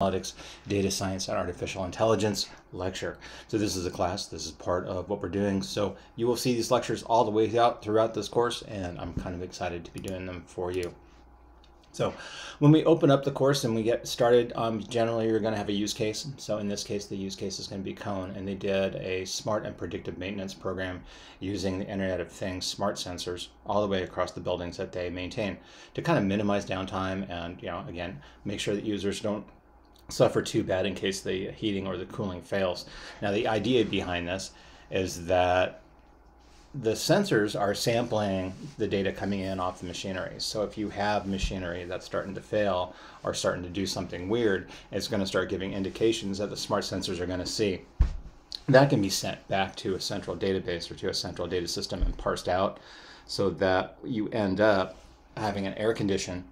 analytics, data science, and artificial intelligence lecture. So this is a class, this is part of what we're doing. So you will see these lectures all the way out throughout this course, and I'm kind of excited to be doing them for you. So when we open up the course and we get started, um, generally you're going to have a use case. So in this case, the use case is going to be KONE, and they did a smart and predictive maintenance program using the Internet of Things smart sensors all the way across the buildings that they maintain to kind of minimize downtime and, you know, again, make sure that users don't suffer too bad in case the heating or the cooling fails. Now the idea behind this is that the sensors are sampling the data coming in off the machinery. So if you have machinery that's starting to fail or starting to do something weird, it's going to start giving indications that the smart sensors are going to see. That can be sent back to a central database or to a central data system and parsed out so that you end up having an air condition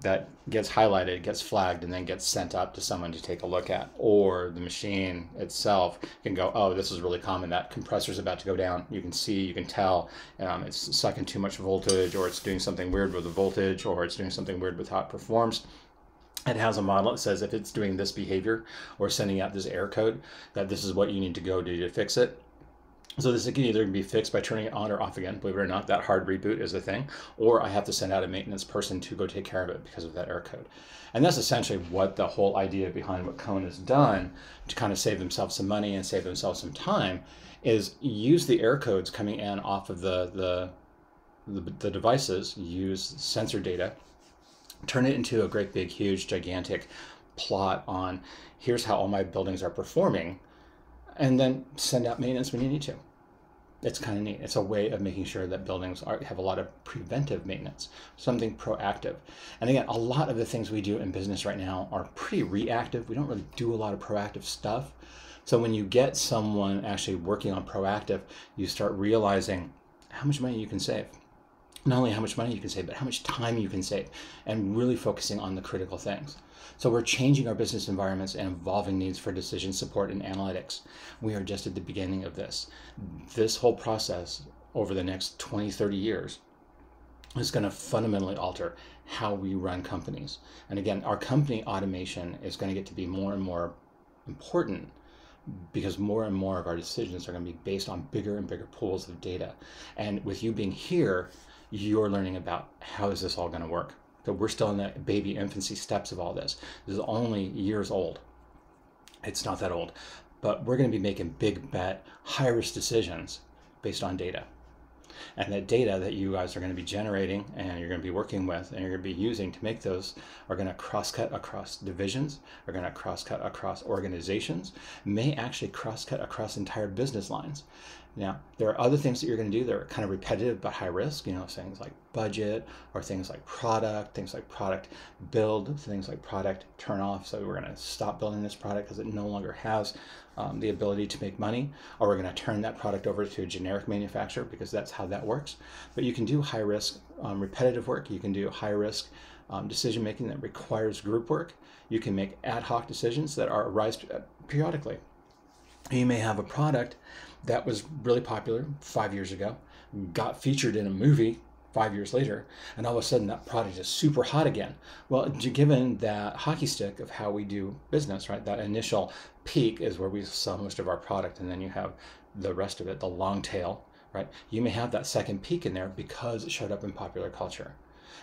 that gets highlighted, gets flagged, and then gets sent up to someone to take a look at. Or the machine itself can go, oh, this is really common. That compressor's about to go down. You can see, you can tell um, it's sucking too much voltage, or it's doing something weird with the voltage, or it's doing something weird with how it performs. It has a model that says if it's doing this behavior or sending out this error code, that this is what you need to go do to fix it. So this can either be fixed by turning it on or off again. Believe it or not, that hard reboot is a thing. Or I have to send out a maintenance person to go take care of it because of that error code. And that's essentially what the whole idea behind what KONE has done to kind of save themselves some money and save themselves some time is use the error codes coming in off of the, the, the, the devices, use sensor data, turn it into a great big, huge, gigantic plot on here's how all my buildings are performing and then send out maintenance when you need to it's kind of neat. It's a way of making sure that buildings are, have a lot of preventive maintenance, something proactive. And again, a lot of the things we do in business right now are pretty reactive. We don't really do a lot of proactive stuff. So when you get someone actually working on proactive, you start realizing how much money you can save. Not only how much money you can save, but how much time you can save, and really focusing on the critical things. So we're changing our business environments and evolving needs for decision support and analytics. We are just at the beginning of this. This whole process over the next 20, 30 years is going to fundamentally alter how we run companies. And again, our company automation is going to get to be more and more important because more and more of our decisions are going to be based on bigger and bigger pools of data. And with you being here, you're learning about how is this all going to work that we're still in the baby infancy steps of all this. This is only years old. It's not that old, but we're going to be making big bet, high risk decisions based on data. And that data that you guys are going to be generating and you're going to be working with and you're going to be using to make those are going to cross cut across divisions, are going to cross cut across organizations, may actually cross cut across entire business lines. Now, there are other things that you're going to do that are kind of repetitive but high risk, you know, things like budget or things like product, things like product build, things like product turn off. So we're going to stop building this product because it no longer has um, the ability to make money, or we're going to turn that product over to a generic manufacturer because that's how that works. But you can do high risk um, repetitive work. You can do high risk um, decision making that requires group work. You can make ad hoc decisions that are arise periodically. You may have a product that was really popular five years ago, got featured in a movie five years later, and all of a sudden that product is super hot again. Well, given that hockey stick of how we do business, right? That initial peak is where we sell most of our product, and then you have the rest of it, the long tail, right? You may have that second peak in there because it showed up in popular culture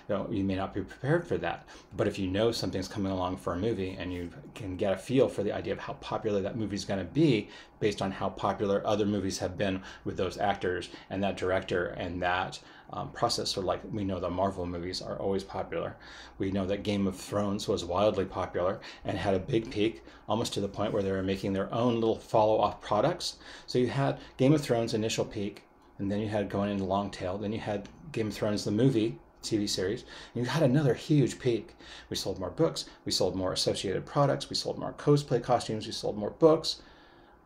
you, know, you may not be prepared for that. But if you know something's coming along for a movie and you can get a feel for the idea of how popular that movie is going to be based on how popular other movies have been with those actors and that director and that um, process. So, like we know the Marvel movies are always popular. We know that Game of Thrones was wildly popular and had a big peak, almost to the point where they were making their own little follow-off products. So you had Game of Thrones initial peak, and then you had going into long tail. Then you had Game of Thrones the movie, TV series. And you had another huge peak. We sold more books, we sold more associated products, we sold more cosplay costumes, we sold more books,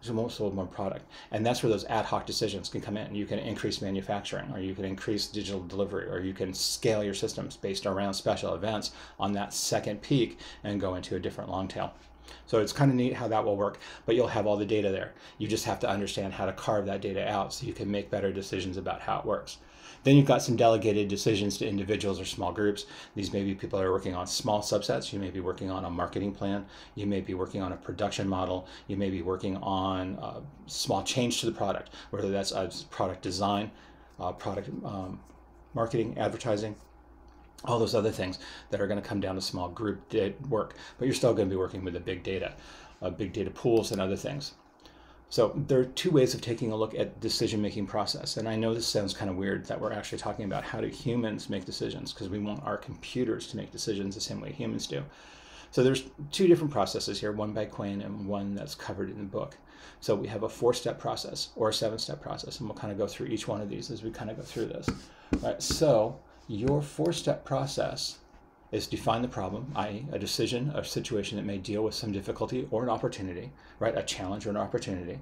we sold more product. And that's where those ad hoc decisions can come in. You can increase manufacturing, or you can increase digital delivery, or you can scale your systems based around special events on that second peak and go into a different long tail. So it's kind of neat how that will work, but you'll have all the data there. You just have to understand how to carve that data out so you can make better decisions about how it works. Then you've got some delegated decisions to individuals or small groups. These may be people that are working on small subsets. You may be working on a marketing plan. You may be working on a production model. You may be working on a small change to the product, whether that's a product design, uh, product um, marketing, advertising, all those other things that are going to come down to small group work. But you're still going to be working with the big data, uh, big data pools, and other things. So there are two ways of taking a look at decision-making process. And I know this sounds kind of weird that we're actually talking about how do humans make decisions because we want our computers to make decisions the same way humans do. So there's two different processes here, one by Quain and one that's covered in the book. So we have a four-step process or a seven-step process, and we'll kind of go through each one of these as we kind of go through this. All right, so your four-step process is define the problem, i.e., a decision, a situation that may deal with some difficulty or an opportunity, right? A challenge or an opportunity.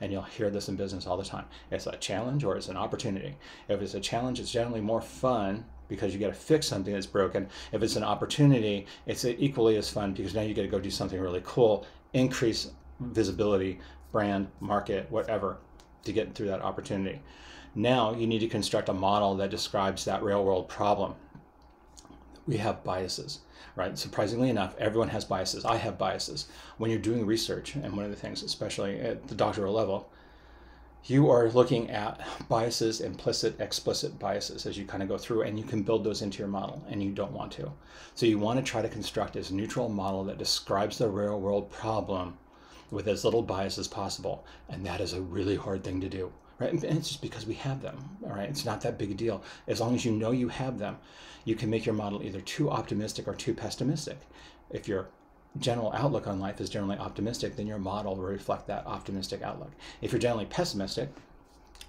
And you'll hear this in business all the time. It's a challenge or it's an opportunity. If it's a challenge, it's generally more fun because you got to fix something that's broken. If it's an opportunity, it's equally as fun because now you get to go do something really cool, increase visibility, brand, market, whatever, to get through that opportunity. Now you need to construct a model that describes that real world problem we have biases, right? Surprisingly enough, everyone has biases. I have biases. When you're doing research, and one of the things, especially at the doctoral level, you are looking at biases, implicit, explicit biases as you kind of go through, and you can build those into your model, and you don't want to. So you want to try to construct as neutral model that describes the real world problem with as little bias as possible, and that is a really hard thing to do right? And it's just because we have them, all right? It's not that big a deal. As long as you know you have them, you can make your model either too optimistic or too pessimistic. If your general outlook on life is generally optimistic, then your model will reflect that optimistic outlook. If you're generally pessimistic,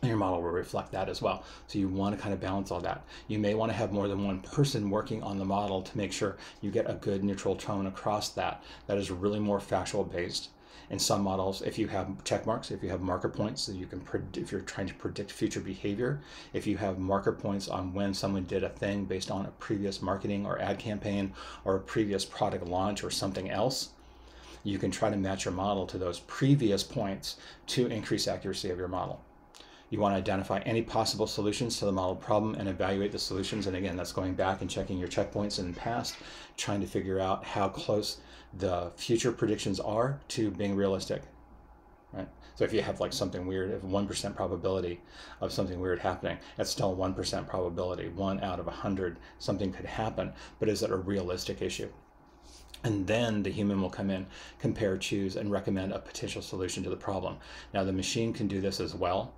your model will reflect that as well. So you want to kind of balance all that. You may want to have more than one person working on the model to make sure you get a good neutral tone across that. That is really more factual based in some models, if you have check marks, if you have marker points that you can, if you're trying to predict future behavior, if you have marker points on when someone did a thing based on a previous marketing or ad campaign or a previous product launch or something else, you can try to match your model to those previous points to increase accuracy of your model. You want to identify any possible solutions to the model problem and evaluate the solutions. And again, that's going back and checking your checkpoints in the past, trying to figure out how close the future predictions are to being realistic. Right? So if you have like something weird, if 1% probability of something weird happening, that's still 1% probability. One out of a 100, something could happen, but is it a realistic issue? And then the human will come in, compare, choose, and recommend a potential solution to the problem. Now, the machine can do this as well,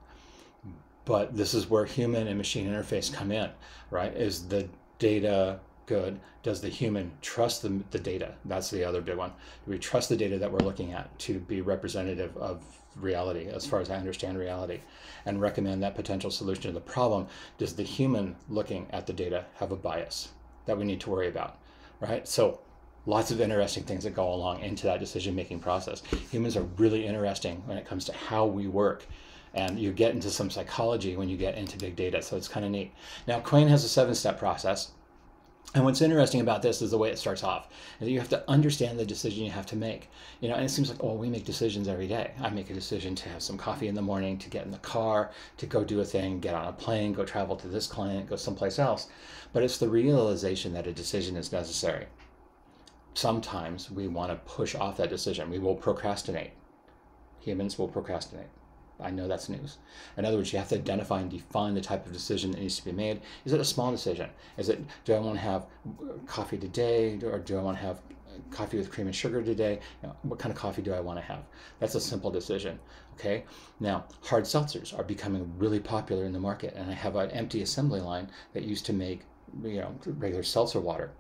but this is where human and machine interface come in, right? Is the data good? Does the human trust the, the data? That's the other big one. Do we trust the data that we're looking at to be representative of reality, as far as I understand reality, and recommend that potential solution to the problem? Does the human looking at the data have a bias that we need to worry about, right? So lots of interesting things that go along into that decision making process. Humans are really interesting when it comes to how we work and you get into some psychology when you get into big data. So it's kind of neat. Now, Quain has a seven step process. And what's interesting about this is the way it starts off. Is You have to understand the decision you have to make. You know, and it seems like, oh, we make decisions every day. I make a decision to have some coffee in the morning, to get in the car, to go do a thing, get on a plane, go travel to this client, go someplace else. But it's the realization that a decision is necessary. Sometimes we want to push off that decision. We will procrastinate. Humans will procrastinate. I know that's news. In other words, you have to identify and define the type of decision that needs to be made. Is it a small decision? Is it, do I want to have uh, coffee today or do I want to have uh, coffee with cream and sugar today? You know, what kind of coffee do I want to have? That's a simple decision. Okay. Now, hard seltzers are becoming really popular in the market, and I have an empty assembly line that used to make you know regular seltzer water.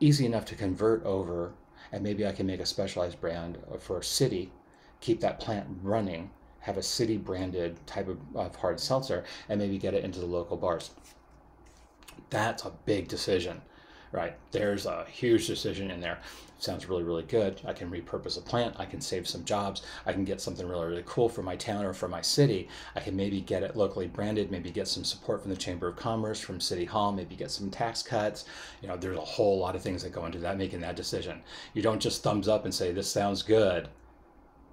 Easy enough to convert over, and maybe I can make a specialized brand uh, for a city, keep that plant running have a city branded type of, of hard seltzer and maybe get it into the local bars. That's a big decision, right? There's a huge decision in there. Sounds really, really good. I can repurpose a plant. I can save some jobs. I can get something really, really cool for my town or for my city. I can maybe get it locally branded, maybe get some support from the Chamber of Commerce, from City Hall, maybe get some tax cuts. You know, there's a whole lot of things that go into that, making that decision. You don't just thumbs up and say, this sounds good.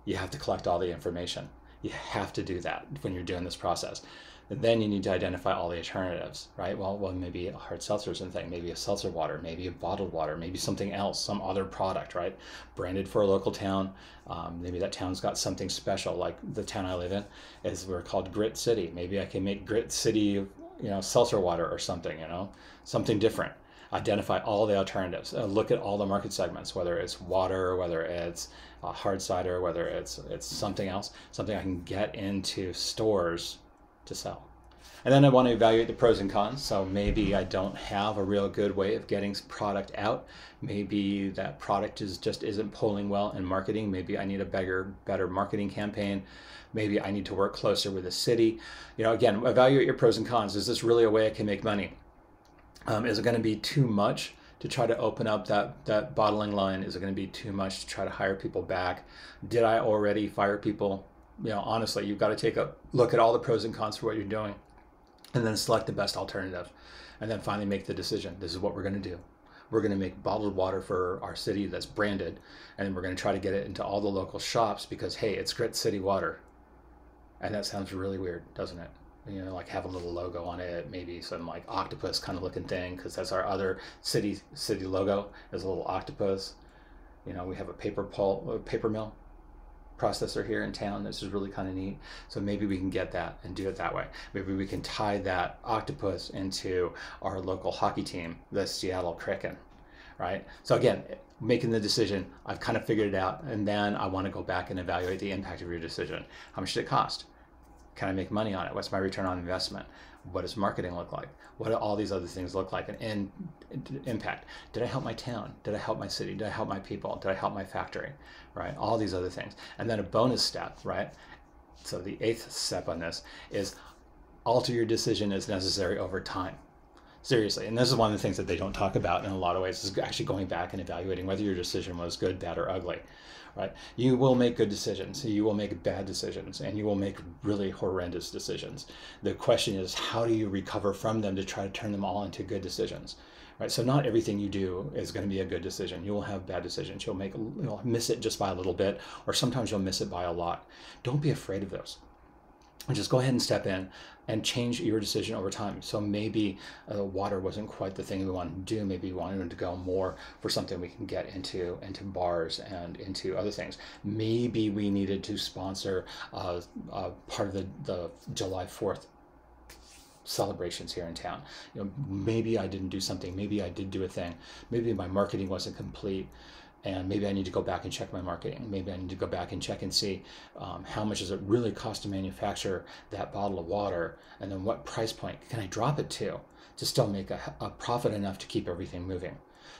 You have to collect all the information. You have to do that when you're doing this process. And then you need to identify all the alternatives, right? Well, well, maybe a hard seltzer is a thing, maybe a seltzer water, maybe a bottled water, maybe something else, some other product, right? Branded for a local town. Um, maybe that town's got something special, like the town I live in is we're called Grit City. Maybe I can make Grit City, you know, seltzer water or something, you know, something different identify all the alternatives. Uh, look at all the market segments, whether it's water, whether it's uh, hard cider, whether it's it's something else, something I can get into stores to sell. And then I want to evaluate the pros and cons. So maybe I don't have a real good way of getting product out. Maybe that product is just isn't pulling well in marketing. Maybe I need a better better marketing campaign. Maybe I need to work closer with the city. You know, again, evaluate your pros and cons. Is this really a way I can make money? Um, is it going to be too much to try to open up that, that bottling line? Is it going to be too much to try to hire people back? Did I already fire people? You know, honestly, you've got to take a look at all the pros and cons for what you're doing and then select the best alternative. And then finally make the decision. This is what we're going to do. We're going to make bottled water for our city that's branded, and then we're going to try to get it into all the local shops because, hey, it's Grit City water. And that sounds really weird, doesn't it? You know, like have a little logo on it, maybe some like octopus kind of looking thing, because that's our other city city logo is a little octopus. You know, we have a paper pulp, paper mill processor here in town. This is really kind of neat. So maybe we can get that and do it that way. Maybe we can tie that octopus into our local hockey team, the Seattle Kraken, right? So again, making the decision, I've kind of figured it out, and then I want to go back and evaluate the impact of your decision. How much did it cost? Can I make money on it? What's my return on investment? What does marketing look like? What do all these other things look like? And, and impact. Did I help my town? Did I help my city? Did I help my people? Did I help my factory? Right? All these other things. And then a bonus step, right? So the eighth step on this is alter your decision as necessary over time seriously and this is one of the things that they don't talk about in a lot of ways is actually going back and evaluating whether your decision was good bad or ugly right? You will make good decisions, you will make bad decisions, and you will make really horrendous decisions. The question is, how do you recover from them to try to turn them all into good decisions? Right, so not everything you do is going to be a good decision. You will have bad decisions. You'll make you'll miss it just by a little bit, or sometimes you'll miss it by a lot. Don't be afraid of those just go ahead and step in and change your decision over time. So maybe uh, water wasn't quite the thing we wanted to do. Maybe we wanted to go more for something we can get into into bars and into other things. Maybe we needed to sponsor uh, uh, part of the, the July 4th celebrations here in town. You know, maybe I didn't do something. Maybe I did do a thing. Maybe my marketing wasn't complete and maybe I need to go back and check my marketing. Maybe I need to go back and check and see um, how much does it really cost to manufacture that bottle of water, and then what price point can I drop it to to still make a, a profit enough to keep everything moving.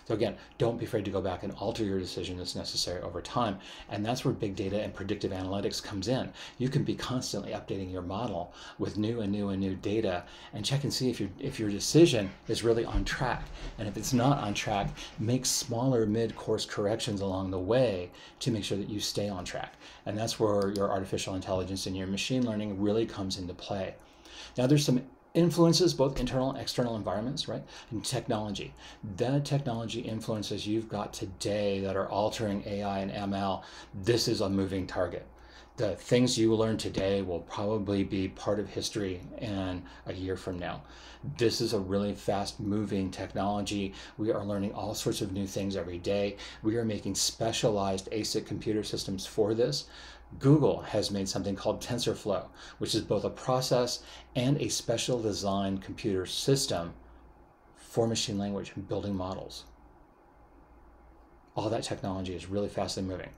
So again, don't be afraid to go back and alter your decision as necessary over time. And that's where big data and predictive analytics comes in. You can be constantly updating your model with new and new and new data and check and see if your if your decision is really on track. And if it's not on track, make smaller mid-course corrections along the way to make sure that you stay on track. And that's where your artificial intelligence and your machine learning really comes into play. Now there's some influences both internal and external environments, right? And technology. The technology influences you've got today that are altering AI and ML, this is a moving target. The things you learn today will probably be part of history in a year from now. This is a really fast moving technology. We are learning all sorts of new things every day. We are making specialized ASIC computer systems for this. Google has made something called TensorFlow, which is both a process and a special designed computer system for machine language and building models. All that technology is really fastly moving.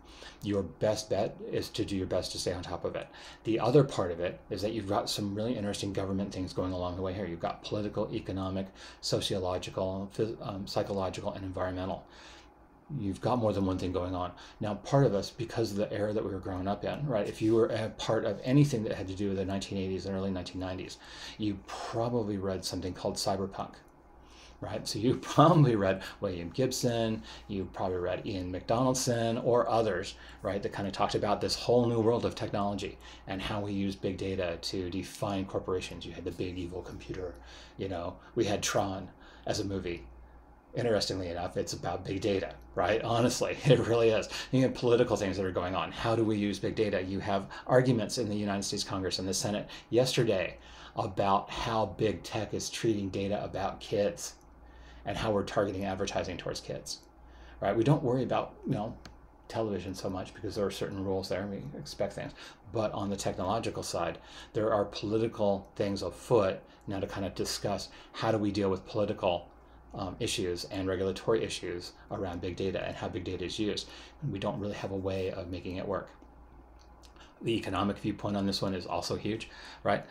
Your best bet is to do your best to stay on top of it. The other part of it is that you've got some really interesting government things going along the way here. You've got political, economic, sociological, um, psychological, and environmental you've got more than one thing going on. Now, part of us, because of the era that we were growing up in, right? If you were a part of anything that had to do with the 1980s and early 1990s, you probably read something called cyberpunk, right? So you probably read William Gibson, you probably read Ian McDonaldson or others, right? That kind of talked about this whole new world of technology and how we use big data to define corporations. You had the big evil computer, you know, we had Tron as a movie interestingly enough, it's about big data, right? Honestly, it really is. You have political things that are going on. How do we use big data? You have arguments in the United States Congress and the Senate yesterday about how big tech is treating data about kids and how we're targeting advertising towards kids. Right? We don't worry about, you know, television so much because there are certain rules there and we expect things. But on the technological side, there are political things afoot now to kind of discuss how do we deal with political um, issues and regulatory issues around big data and how big data is used. And we don't really have a way of making it work. The economic viewpoint on this one is also huge, right?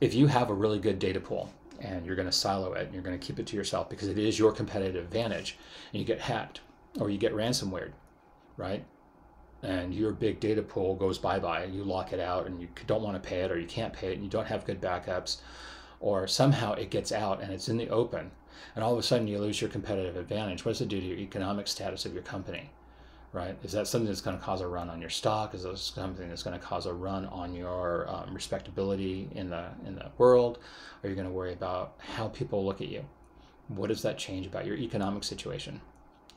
If you have a really good data pool and you're going to silo it and you're going to keep it to yourself because it is your competitive advantage and you get hacked or you get ransomware, right? And your big data pool goes bye bye, you lock it out and you don't want to pay it or you can't pay it and you don't have good backups or somehow it gets out and it's in the open and all of a sudden you lose your competitive advantage, what does it do to your economic status of your company? Right? Is that something that's going to cause a run on your stock? Is that something that's going to cause a run on your um, respectability in the in the world? Are you going to worry about how people look at you? What does that change about your economic situation?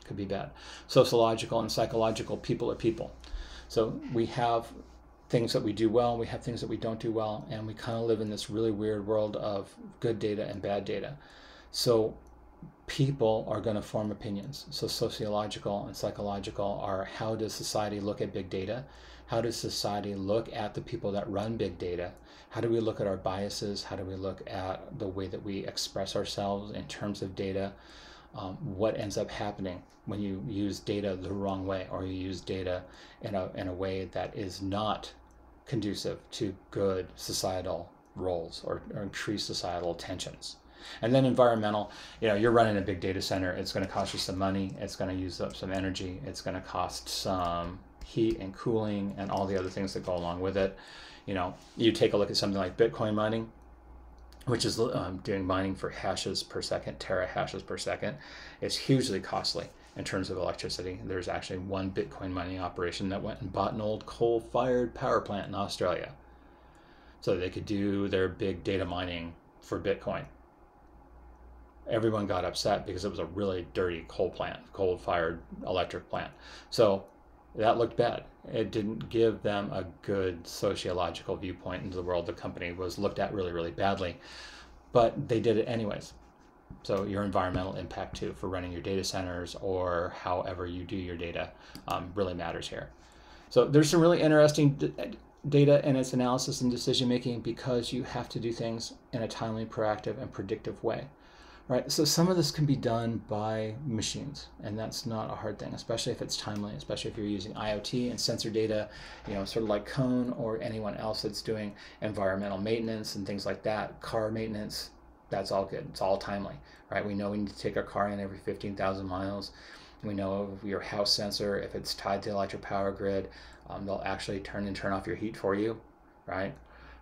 Could be bad. Sociological and psychological, people are people. So we have things that we do well, we have things that we don't do well, and we kind of live in this really weird world of good data and bad data. So people are going to form opinions. So sociological and psychological are how does society look at big data? How does society look at the people that run big data? How do we look at our biases? How do we look at the way that we express ourselves in terms of data? Um, what ends up happening when you use data the wrong way or you use data in a, in a way that is not conducive to good societal roles or, or increased societal tensions? And then environmental, you know, you're running a big data center. It's going to cost you some money. It's going to use up some energy. It's going to cost some heat and cooling and all the other things that go along with it. You know, you take a look at something like Bitcoin mining, which is um, doing mining for hashes per second, tera hashes per second. It's hugely costly in terms of electricity. There's actually one Bitcoin mining operation that went and bought an old coal fired power plant in Australia so they could do their big data mining for Bitcoin everyone got upset because it was a really dirty coal plant, coal fired electric plant. So that looked bad. It didn't give them a good sociological viewpoint into the world. The company was looked at really, really badly, but they did it anyways. So your environmental impact too for running your data centers or however you do your data um, really matters here. So there's some really interesting data and its analysis and decision making because you have to do things in a timely, proactive, and predictive way right? So some of this can be done by machines, and that's not a hard thing, especially if it's timely, especially if you're using IoT and sensor data, you know, sort of like KONE or anyone else that's doing environmental maintenance and things like that, car maintenance, that's all good. It's all timely, right? We know we need to take our car in every 15,000 miles. We know your house sensor, if it's tied to the electric power grid, um, they'll actually turn and turn off your heat for you, right?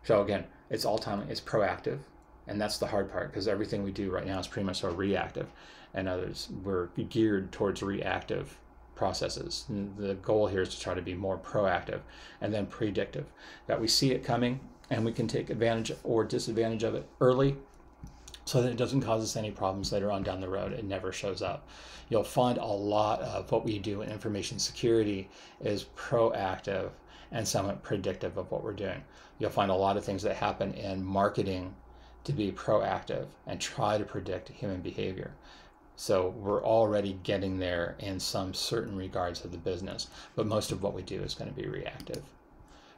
So again, it's all timely, it's proactive, and that's the hard part because everything we do right now is pretty much so reactive. And others we're geared towards reactive processes. And the goal here is to try to be more proactive and then predictive. That we see it coming and we can take advantage or disadvantage of it early so that it doesn't cause us any problems later on down the road. It never shows up. You'll find a lot of what we do in information security is proactive and somewhat predictive of what we're doing. You'll find a lot of things that happen in marketing to be proactive and try to predict human behavior. So we're already getting there in some certain regards of the business, but most of what we do is going to be reactive.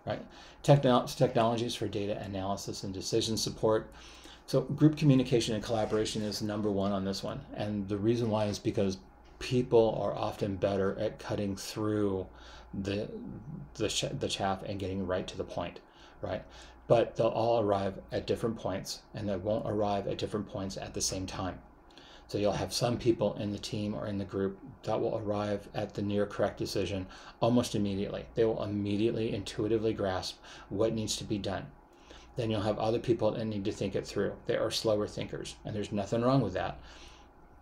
Right? Techno- technologies for data analysis and decision support. So group communication and collaboration is number one on this one, and the reason why is because people are often better at cutting through the the, the chaff and getting right to the point. Right? But they'll all arrive at different points and they won't arrive at different points at the same time. So you'll have some people in the team or in the group that will arrive at the near correct decision almost immediately. They will immediately intuitively grasp what needs to be done. Then you'll have other people that need to think it through. They are slower thinkers, and there's nothing wrong with that.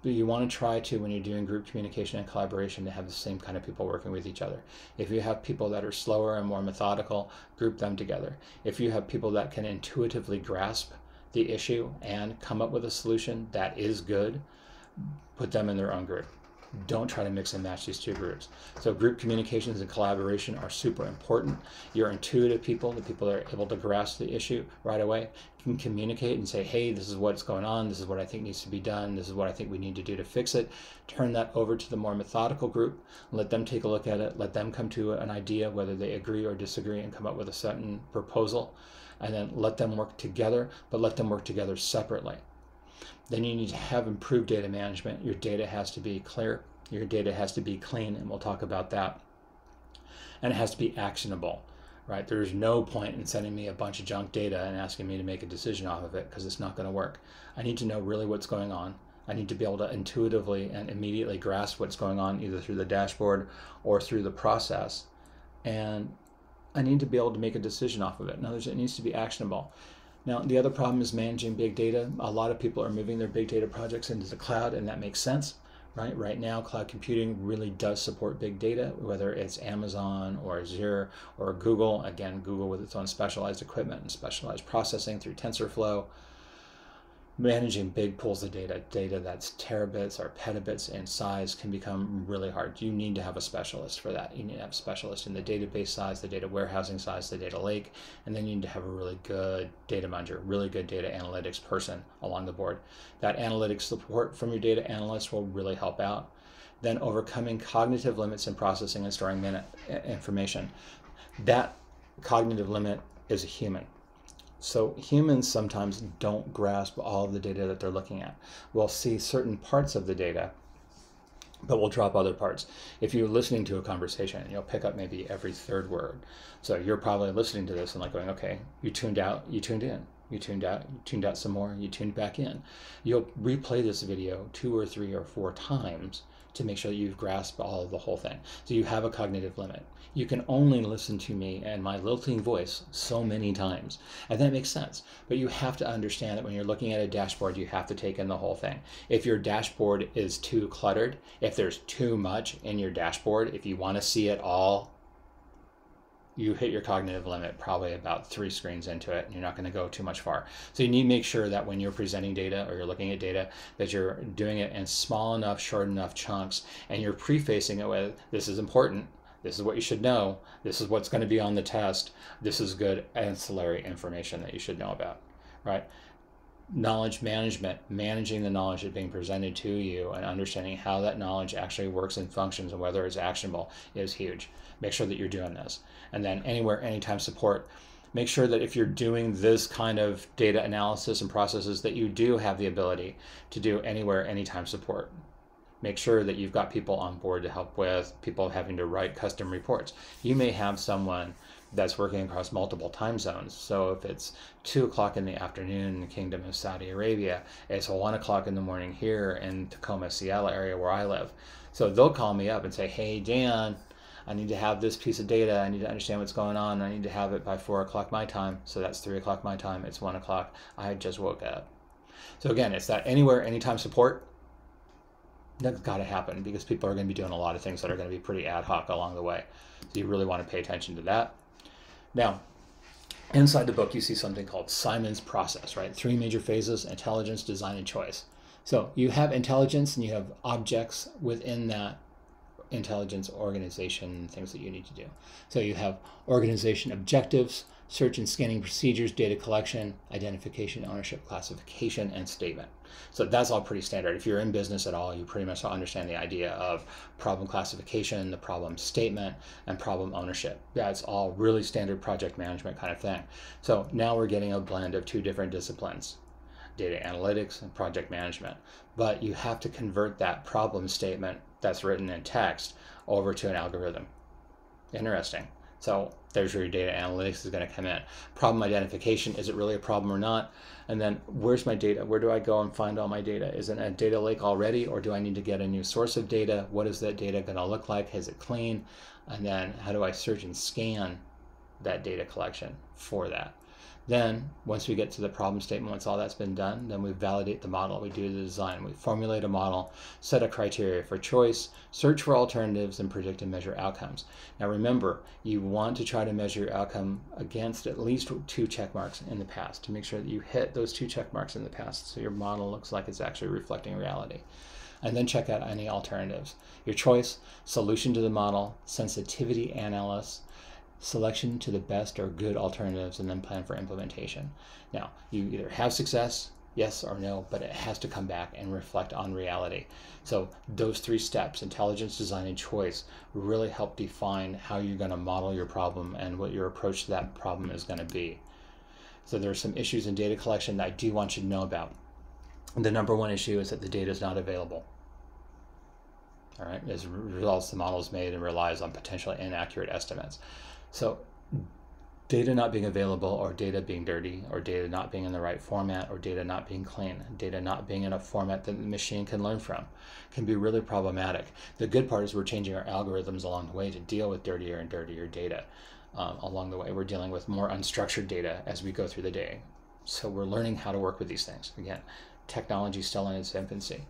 But you want to try to, when you're doing group communication and collaboration, to have the same kind of people working with each other. If you have people that are slower and more methodical, group them together. If you have people that can intuitively grasp the issue and come up with a solution that is good, put them in their own group. Don't try to mix and match these two groups. So group communications and collaboration are super important. You're intuitive people, the people that are able to grasp the issue right away, can communicate and say, hey, this is what's going on, this is what I think needs to be done, this is what I think we need to do to fix it. Turn that over to the more methodical group, let them take a look at it, let them come to an idea, whether they agree or disagree, and come up with a certain proposal, and then let them work together, but let them work together separately. Then you need to have improved data management. Your data has to be clear, your data has to be clean, and we'll talk about that. And it has to be actionable right? There's no point in sending me a bunch of junk data and asking me to make a decision off of it because it's not going to work. I need to know really what's going on. I need to be able to intuitively and immediately grasp what's going on either through the dashboard or through the process. And I need to be able to make a decision off of it. In other words, it needs to be actionable. Now, the other problem is managing big data. A lot of people are moving their big data projects into the cloud, and that makes sense right? Right now, cloud computing really does support big data, whether it's Amazon or Azure or Google. Again, Google with its own specialized equipment and specialized processing through TensorFlow managing big pools of data, data that's terabits or petabits in size can become really hard. You need to have a specialist for that. You need to have a specialist in the database size, the data warehousing size, the data lake, and then you need to have a really good data manager, really good data analytics person along the board. That analytics support from your data analyst will really help out. Then overcoming cognitive limits in processing and storing information. That cognitive limit is a human so humans sometimes don't grasp all the data that they're looking at. We'll see certain parts of the data, but we'll drop other parts. If you're listening to a conversation, you'll pick up maybe every third word. So you're probably listening to this and like going, okay, you tuned out, you tuned in, you tuned out, you tuned out some more, you tuned back in. You'll replay this video two or three or four times to make sure that you've grasped all of the whole thing. So you have a cognitive limit. You can only listen to me and my lilting voice so many times. And that makes sense. But you have to understand that when you're looking at a dashboard, you have to take in the whole thing. If your dashboard is too cluttered, if there's too much in your dashboard, if you want to see it all you hit your cognitive limit probably about three screens into it and you're not going to go too much far. So you need to make sure that when you're presenting data or you're looking at data that you're doing it in small enough short enough chunks and you're prefacing it with this is important. This is what you should know. This is what's going to be on the test. This is good ancillary information that you should know about right? Knowledge management, managing the knowledge that's being presented to you and understanding how that knowledge actually works and functions and whether it's actionable is huge. Make sure that you're doing this. And then anywhere, anytime support. Make sure that if you're doing this kind of data analysis and processes that you do have the ability to do anywhere, anytime support. Make sure that you've got people on board to help with people having to write custom reports. You may have someone that's working across multiple time zones. So if it's two o'clock in the afternoon in the Kingdom of Saudi Arabia, it's one o'clock in the morning here in Tacoma, Seattle area where I live. So they'll call me up and say, "Hey, Dan, I need to have this piece of data. I need to understand what's going on. I need to have it by four o'clock my time. So that's three o'clock my time. It's one o'clock. I just woke up." So again, it's that anywhere, anytime support. That's got to happen because people are going to be doing a lot of things that are going to be pretty ad hoc along the way. So you really want to pay attention to that. Now, inside the book, you see something called Simon's process, right? Three major phases intelligence, design, and choice. So you have intelligence and you have objects within that intelligence organization, things that you need to do. So you have organization objectives, search and scanning procedures, data collection, identification, ownership, classification, and statement. So that's all pretty standard. If you're in business at all, you pretty much understand the idea of problem classification, the problem statement, and problem ownership. That's all really standard project management kind of thing. So now we're getting a blend of two different disciplines data analytics and project management. But you have to convert that problem statement that's written in text over to an algorithm. Interesting. So there's where your data analytics is going to come in. Problem identification, is it really a problem or not? And then where's my data? Where do I go and find all my data? Is it a data lake already or do I need to get a new source of data? What is that data going to look like? Is it clean? And then how do I search and scan that data collection for that? Then, once we get to the problem statement, once all that's been done, then we validate the model. We do the design. We formulate a model, set a criteria for choice, search for alternatives, and predict and measure outcomes. Now, remember, you want to try to measure your outcome against at least two check marks in the past to make sure that you hit those two check marks in the past so your model looks like it's actually reflecting reality. and then check out any alternatives. Your choice, solution to the model, sensitivity analysis, selection to the best or good alternatives, and then plan for implementation. Now, you either have success, yes or no, but it has to come back and reflect on reality. So those three steps, intelligence, design, and choice, really help define how you're going to model your problem and what your approach to that problem is going to be. So there are some issues in data collection that I do want you to know about. The number one issue is that the data is not available. All right, as results, the model is made and relies on potentially inaccurate estimates. So data not being available or data being dirty or data not being in the right format or data not being clean data not being in a format that the machine can learn from can be really problematic. The good part is we're changing our algorithms along the way to deal with dirtier and dirtier data um, along the way. We're dealing with more unstructured data as we go through the day. So we're learning how to work with these things. Again technology still in its infancy.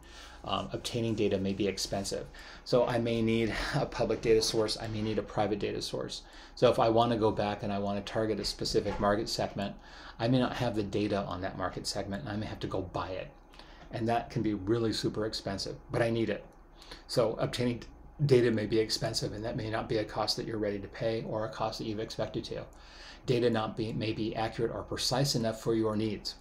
Um, obtaining data may be expensive. So I may need a public data source, I may need a private data source. So if I want to go back and I want to target a specific market segment, I may not have the data on that market segment and I may have to go buy it. And that can be really super expensive, but I need it. So obtaining data may be expensive and that may not be a cost that you're ready to pay or a cost that you've expected to. Data not be, may be accurate or precise enough for your needs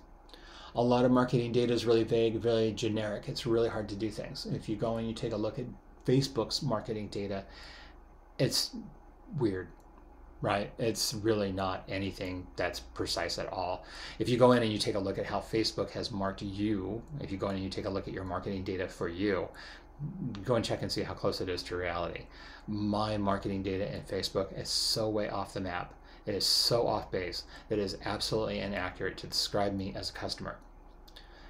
a lot of marketing data is really vague, very generic. It's really hard to do things. If you go and you take a look at Facebook's marketing data, it's weird, right? It's really not anything that's precise at all. If you go in and you take a look at how Facebook has marked you, if you go in and you take a look at your marketing data for you, go and check and see how close it is to reality. My marketing data in Facebook is so way off the map it is so off base that it is absolutely inaccurate to describe me as a customer.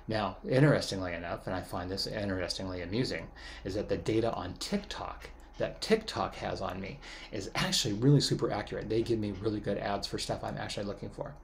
Now, interestingly enough, and I find this interestingly amusing, is that the data on TikTok that TikTok has on me is actually really super accurate. They give me really good ads for stuff I'm actually looking for.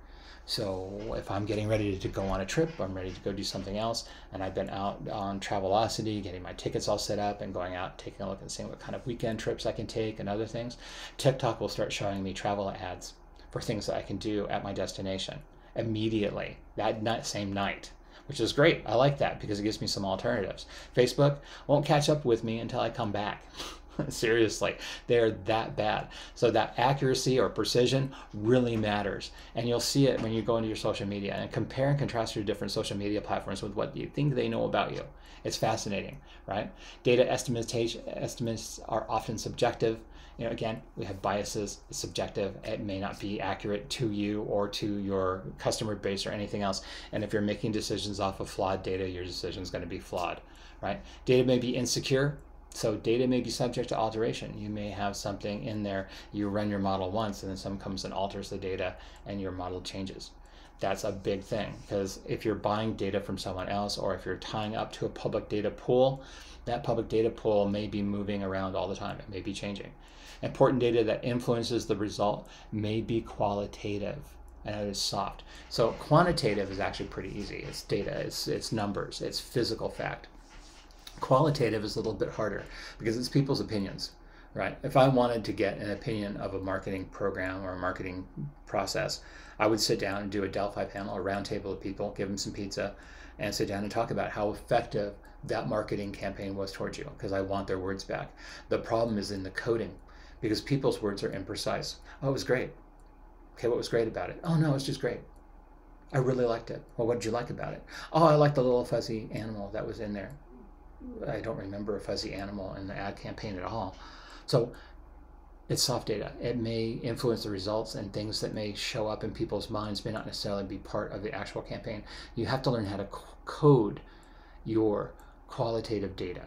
So if I'm getting ready to go on a trip, I'm ready to go do something else, and I've been out on Travelocity, getting my tickets all set up, and going out, taking a look and seeing what kind of weekend trips I can take and other things, TikTok will start showing me travel ads for things that I can do at my destination immediately that night, same night which is great. I like that because it gives me some alternatives. Facebook won't catch up with me until I come back. Seriously, they're that bad. So that accuracy or precision really matters. And you'll see it when you go into your social media and compare and contrast your different social media platforms with what you think they know about you. It's fascinating, right? Data estimates are often subjective. You know, again, we have biases, it's subjective. It may not be accurate to you or to your customer base or anything else. And if you're making decisions off of flawed data, your decision is going to be flawed, right? Data may be insecure so data may be subject to alteration. You may have something in there, you run your model once, and then someone comes and alters the data, and your model changes. That's a big thing because if you're buying data from someone else or if you're tying up to a public data pool, that public data pool may be moving around all the time. It may be changing. Important data that influences the result may be qualitative and it is soft. So quantitative is actually pretty easy. It's data, it's, it's numbers, it's physical fact. Qualitative is a little bit harder because it's people's opinions, right? If I wanted to get an opinion of a marketing program or a marketing process, I would sit down and do a Delphi panel, a roundtable of people, give them some pizza, and sit down and talk about how effective that marketing campaign was towards you because I want their words back. The problem is in the coding because people's words are imprecise. Oh, it was great. Okay, what was great about it? Oh, no, it's just great. I really liked it. Well, what did you like about it? Oh, I liked the little fuzzy animal that was in there. I don't remember a fuzzy animal in the ad campaign at all. So it's soft data. It may influence the results and things that may show up in people's minds may not necessarily be part of the actual campaign. You have to learn how to code your qualitative data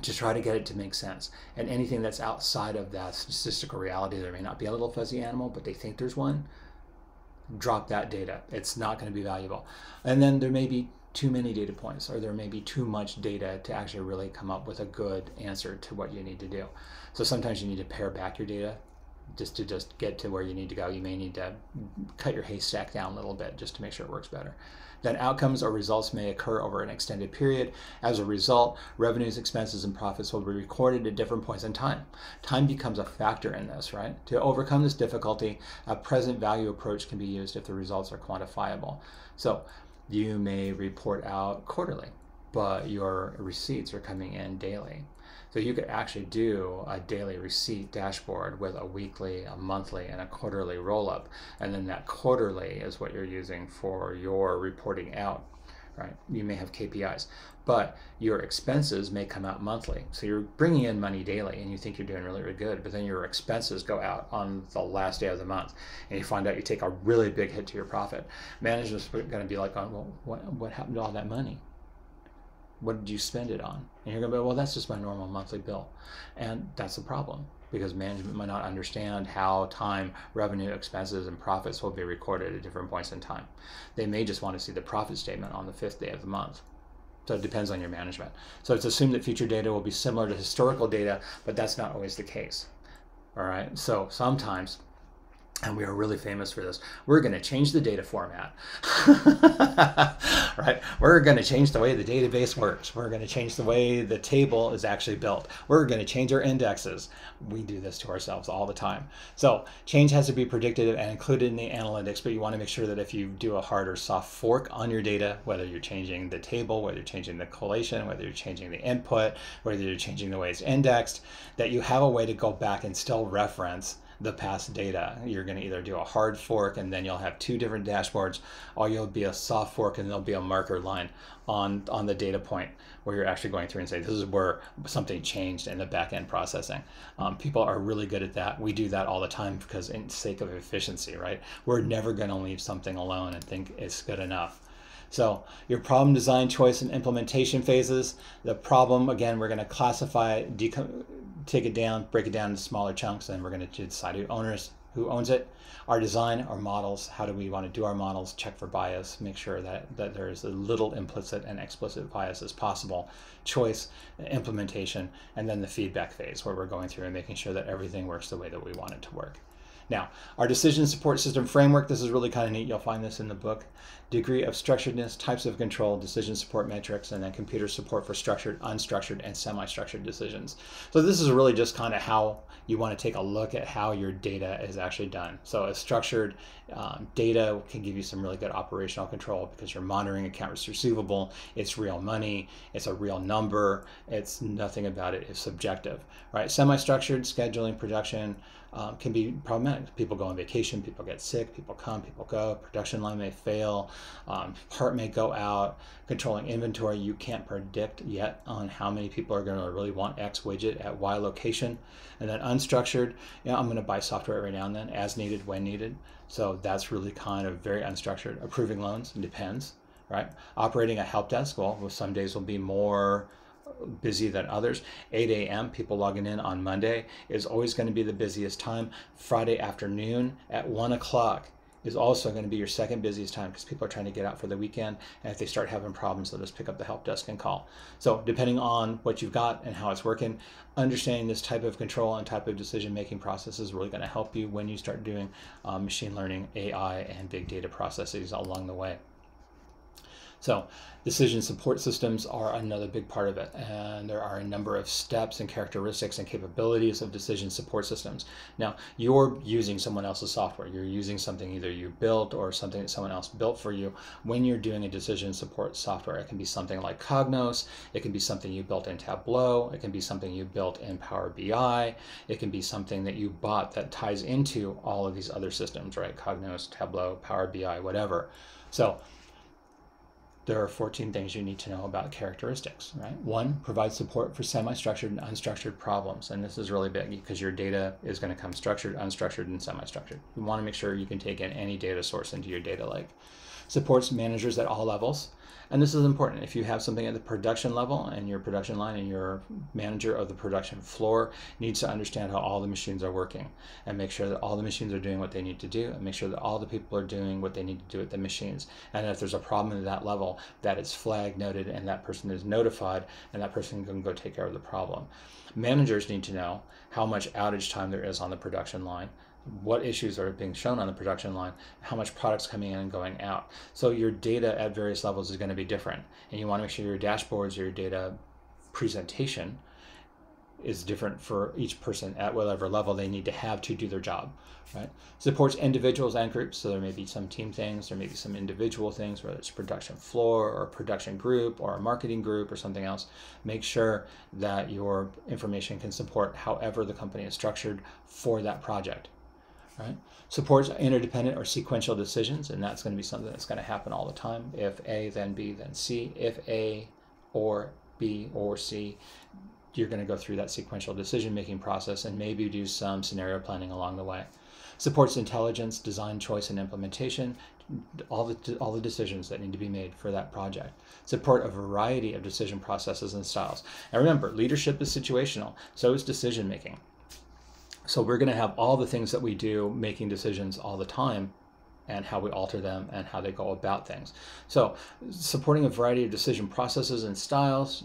to try to get it to make sense. And anything that's outside of that statistical reality, there may not be a little fuzzy animal, but they think there's one, drop that data. It's not going to be valuable. And then there may be too many data points or there may be too much data to actually really come up with a good answer to what you need to do. So sometimes you need to pare back your data just to just get to where you need to go. You may need to cut your haystack down a little bit just to make sure it works better. Then outcomes or results may occur over an extended period. As a result, revenues, expenses, and profits will be recorded at different points in time. Time becomes a factor in this, right? To overcome this difficulty, a present value approach can be used if the results are quantifiable. So you may report out quarterly. but your receipts are coming in daily. So you could actually do a daily receipt dashboard with a weekly, a monthly, and a quarterly roll up. And then that quarterly is what you're using for your reporting out, right? You may have KPIs, but your expenses may come out monthly. So you're bringing in money daily and you think you're doing really, really good, but then your expenses go out on the last day of the month and you find out you take a really big hit to your profit. Management's going to be like, oh, well, what, what happened to all that money? what did you spend it on? And you're going to be, well, that's just my normal monthly bill. And that's the problem because management might not understand how time, revenue, expenses, and profits will be recorded at different points in time. They may just want to see the profit statement on the fifth day of the month. So it depends on your management. So it's assumed that future data will be similar to historical data, but that's not always the case. All right. So sometimes and we are really famous for this. We're going to change the data format, right? We're going to change the way the database works. We're going to change the way the table is actually built. We're going to change our indexes. We do this to ourselves all the time. So change has to be predicted and included in the analytics, but you want to make sure that if you do a hard or soft fork on your data, whether you're changing the table, whether you're changing the collation, whether you're changing the input, whether you're changing the way it's indexed, that you have a way to go back and still reference the past data. You're going to either do a hard fork and then you'll have two different dashboards, or you'll be a soft fork and there'll be a marker line on, on the data point where you're actually going through and say, this is where something changed in the back end processing. Um, people are really good at that. We do that all the time because in sake of efficiency, right? We're never going to leave something alone and think it's good enough. So your problem design, choice, and implementation phases. The problem, again, we're going to classify, take it down, break it down into smaller chunks, and we're going to decide who owners who owns it. Our design, our models, how do we want to do our models, check for bias, make sure that, that there is as little implicit and explicit bias as possible, choice, implementation, and then the feedback phase where we're going through and making sure that everything works the way that we want it to work. Now, our decision support system framework, this is really kind of neat. You'll find this in the book. Degree of structuredness, types of control, decision support metrics, and then computer support for structured, unstructured, and semi-structured decisions. So this is really just kind of how you want to take a look at how your data is actually done. So a structured um, data can give you some really good operational control because you're monitoring accounts receivable. It's real money. It's a real number. It's nothing about it is subjective, right? Semi-structured scheduling, production, um, can be problematic. People go on vacation, people get sick, people come, people go, production line may fail, um, part may go out, controlling inventory, you can't predict yet on how many people are going to really want X widget at Y location. And then unstructured, you know, I'm going to buy software every now and then as needed, when needed. So that's really kind of very unstructured. Approving loans, depends, right? Operating a help desk, well, some days will be more busy than others. 8 a.m., people logging in on Monday is always going to be the busiest time. Friday afternoon at 1 o'clock is also going to be your second busiest time because people are trying to get out for the weekend. And if they start having problems, they'll just pick up the help desk and call. So, depending on what you've got and how it's working, understanding this type of control and type of decision making process is really going to help you when you start doing um, machine learning, AI, and big data processes along the way. So decision support systems are another big part of it. And there are a number of steps and characteristics and capabilities of decision support systems. Now, you're using someone else's software. You're using something either you built or something that someone else built for you. When you're doing a decision support software, it can be something like Cognos. It can be something you built in Tableau. It can be something you built in Power BI. It can be something that you bought that ties into all of these other systems, right? Cognos, Tableau, Power BI, whatever. So there are 14 things you need to know about characteristics, right? One, provide support for semi-structured and unstructured problems. And this is really big because your data is going to come structured, unstructured, and semi-structured. You want to make sure you can take in any data source into your data lake. Supports managers at all levels. And this is important. If you have something at the production level and your production line and your manager of the production floor needs to understand how all the machines are working and make sure that all the machines are doing what they need to do and make sure that all the people are doing what they need to do with the machines. And if there's a problem at that level, that it's flagged, noted, and that person is notified and that person can go take care of the problem. Managers need to know how much outage time there is on the production line what issues are being shown on the production line, how much product's coming in and going out. So your data at various levels is going to be different. And you want to make sure your dashboards, or your data presentation is different for each person at whatever level they need to have to do their job right supports individuals and groups so there may be some team things there may be some individual things whether it's production floor or production group or a marketing group or something else make sure that your information can support however the company is structured for that project right supports interdependent or sequential decisions and that's going to be something that's going to happen all the time if a then b then c if a or b or c you're going to go through that sequential decision making process and maybe do some scenario planning along the way. Supports intelligence, design choice, and implementation, all the, all the decisions that need to be made for that project. Support a variety of decision processes and styles. And remember, leadership is situational, so is decision making. So we're going to have all the things that we do making decisions all the time and how we alter them and how they go about things. So supporting a variety of decision processes and styles,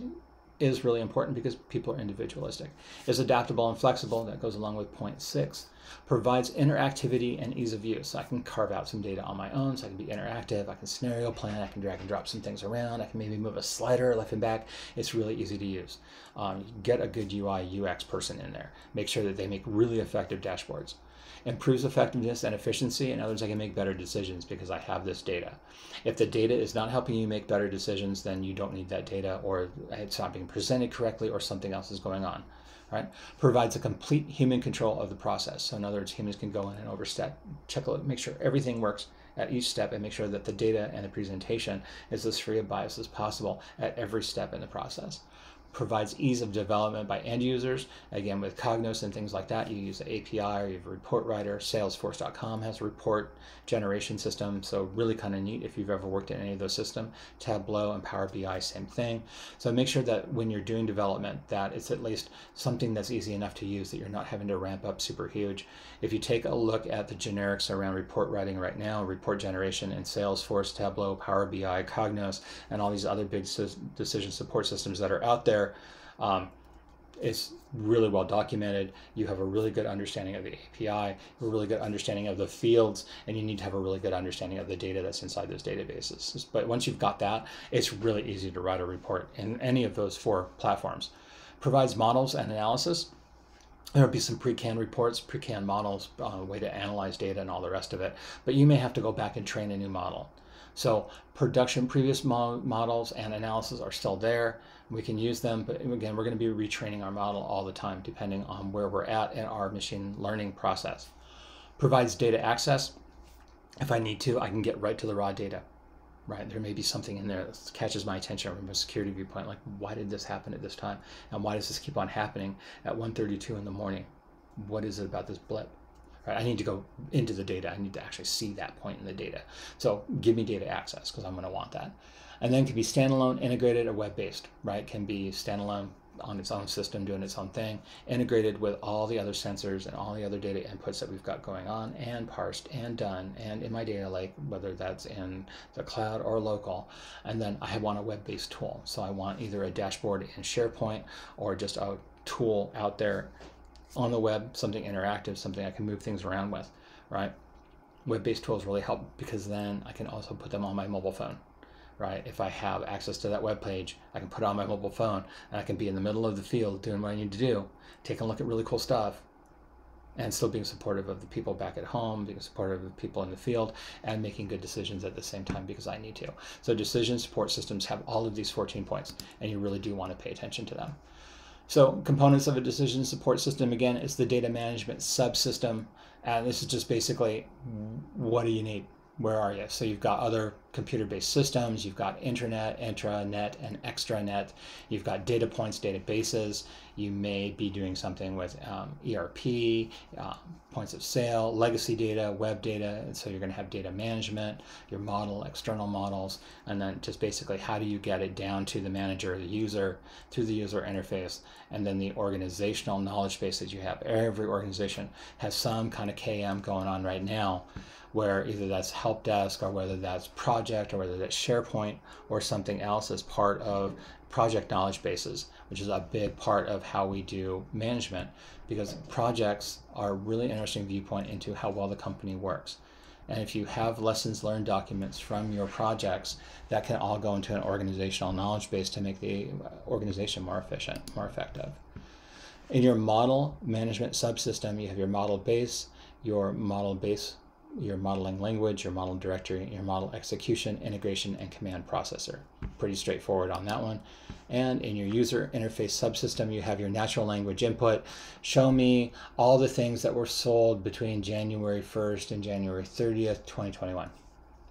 is really important because people are individualistic. Is adaptable and flexible, that goes along with point six. Provides interactivity and ease of use. So I can carve out some data on my own, so I can be interactive. I can scenario plan. I can drag and drop some things around. I can maybe move a slider left and back. It's really easy to use. Um, get a good UI UX person in there. Make sure that they make really effective dashboards improves effectiveness and efficiency, and others I can make better decisions because I have this data. If the data is not helping you make better decisions, then you don't need that data, or it's not being presented correctly, or something else is going on. Right? Provides a complete human control of the process. So in other words, humans can go in and overstep, check, make sure everything works at each step, and make sure that the data and the presentation is as free of bias as possible at every step in the process provides ease of development by end users. Again, with Cognos and things like that, you use the API or you have a report writer. Salesforce.com has a report generation system, so really kind of neat if you've ever worked in any of those systems. Tableau and Power BI, same thing. So make sure that when you're doing development, that it's at least something that's easy enough to use that you're not having to ramp up super huge. If you take a look at the generics around report writing right now, report generation in Salesforce, Tableau, Power BI, Cognos, and all these other big decision support systems that are out there, um, it's really well documented. You have a really good understanding of the API, a really good understanding of the fields, and you need to have a really good understanding of the data that's inside those databases. But once you've got that, it's really easy to write a report in any of those four platforms. Provides models and analysis. There'll be some pre-canned reports, pre-canned models, uh, way to analyze data and all the rest of it. But you may have to go back and train a new model. So production previous mo models and analysis are still there. We can use them, but again, we're going to be retraining our model all the time depending on where we're at in our machine learning process. Provides data access. If I need to, I can get right to the raw data. Right, there may be something in there that catches my attention from a security viewpoint, like why did this happen at this time, and why does this keep on happening at 1:32 in the morning? What is it about this blip? Right? I need to go into the data. I need to actually see that point in the data. So give me data access because I'm going to want that. And then can be standalone, integrated, or web-based. Right? Can be standalone on its own system doing its own thing, integrated with all the other sensors and all the other data inputs that we've got going on, and parsed and done, and in my data lake, whether that's in the cloud or local. And then I want a web-based tool. So I want either a dashboard in SharePoint or just a tool out there on the web, something interactive, something I can move things around with, right? Web-based tools really help because then I can also put them on my mobile phone, right? If I have access to that web page, I can put it on my mobile phone and I can be in the middle of the field doing what I need to do, taking a look at really cool stuff, and still being supportive of the people back at home, being supportive of the people in the field, and making good decisions at the same time because I need to. So decision support systems have all of these 14 points, and you really do want to pay attention to them. So components of a decision support system, again, is the data management subsystem. And this is just basically, what do you need? Where are you? So you've got other computer-based systems, you've got internet, intranet, and extranet, you've got data points, databases, you may be doing something with um, ERP, uh, points of sale, legacy data, web data, and so you're going to have data management, your model, external models, and then just basically how do you get it down to the manager, the user, through the user interface, and then the organizational knowledge base that you have. Every organization has some kind of KM going on right now where either that's help desk or whether that's project or whether that's SharePoint or something else as part of project knowledge bases, which is a big part of how we do management because projects are a really interesting viewpoint into how well the company works. And if you have lessons learned documents from your projects, that can all go into an organizational knowledge base to make the organization more efficient, more effective. In your model management subsystem, you have your model base, your model base, your modeling language, your model directory, your model execution, integration, and command processor. Pretty straightforward on that one. And in your user interface subsystem, you have your natural language input. Show me all the things that were sold between January 1st and January 30th, 2021.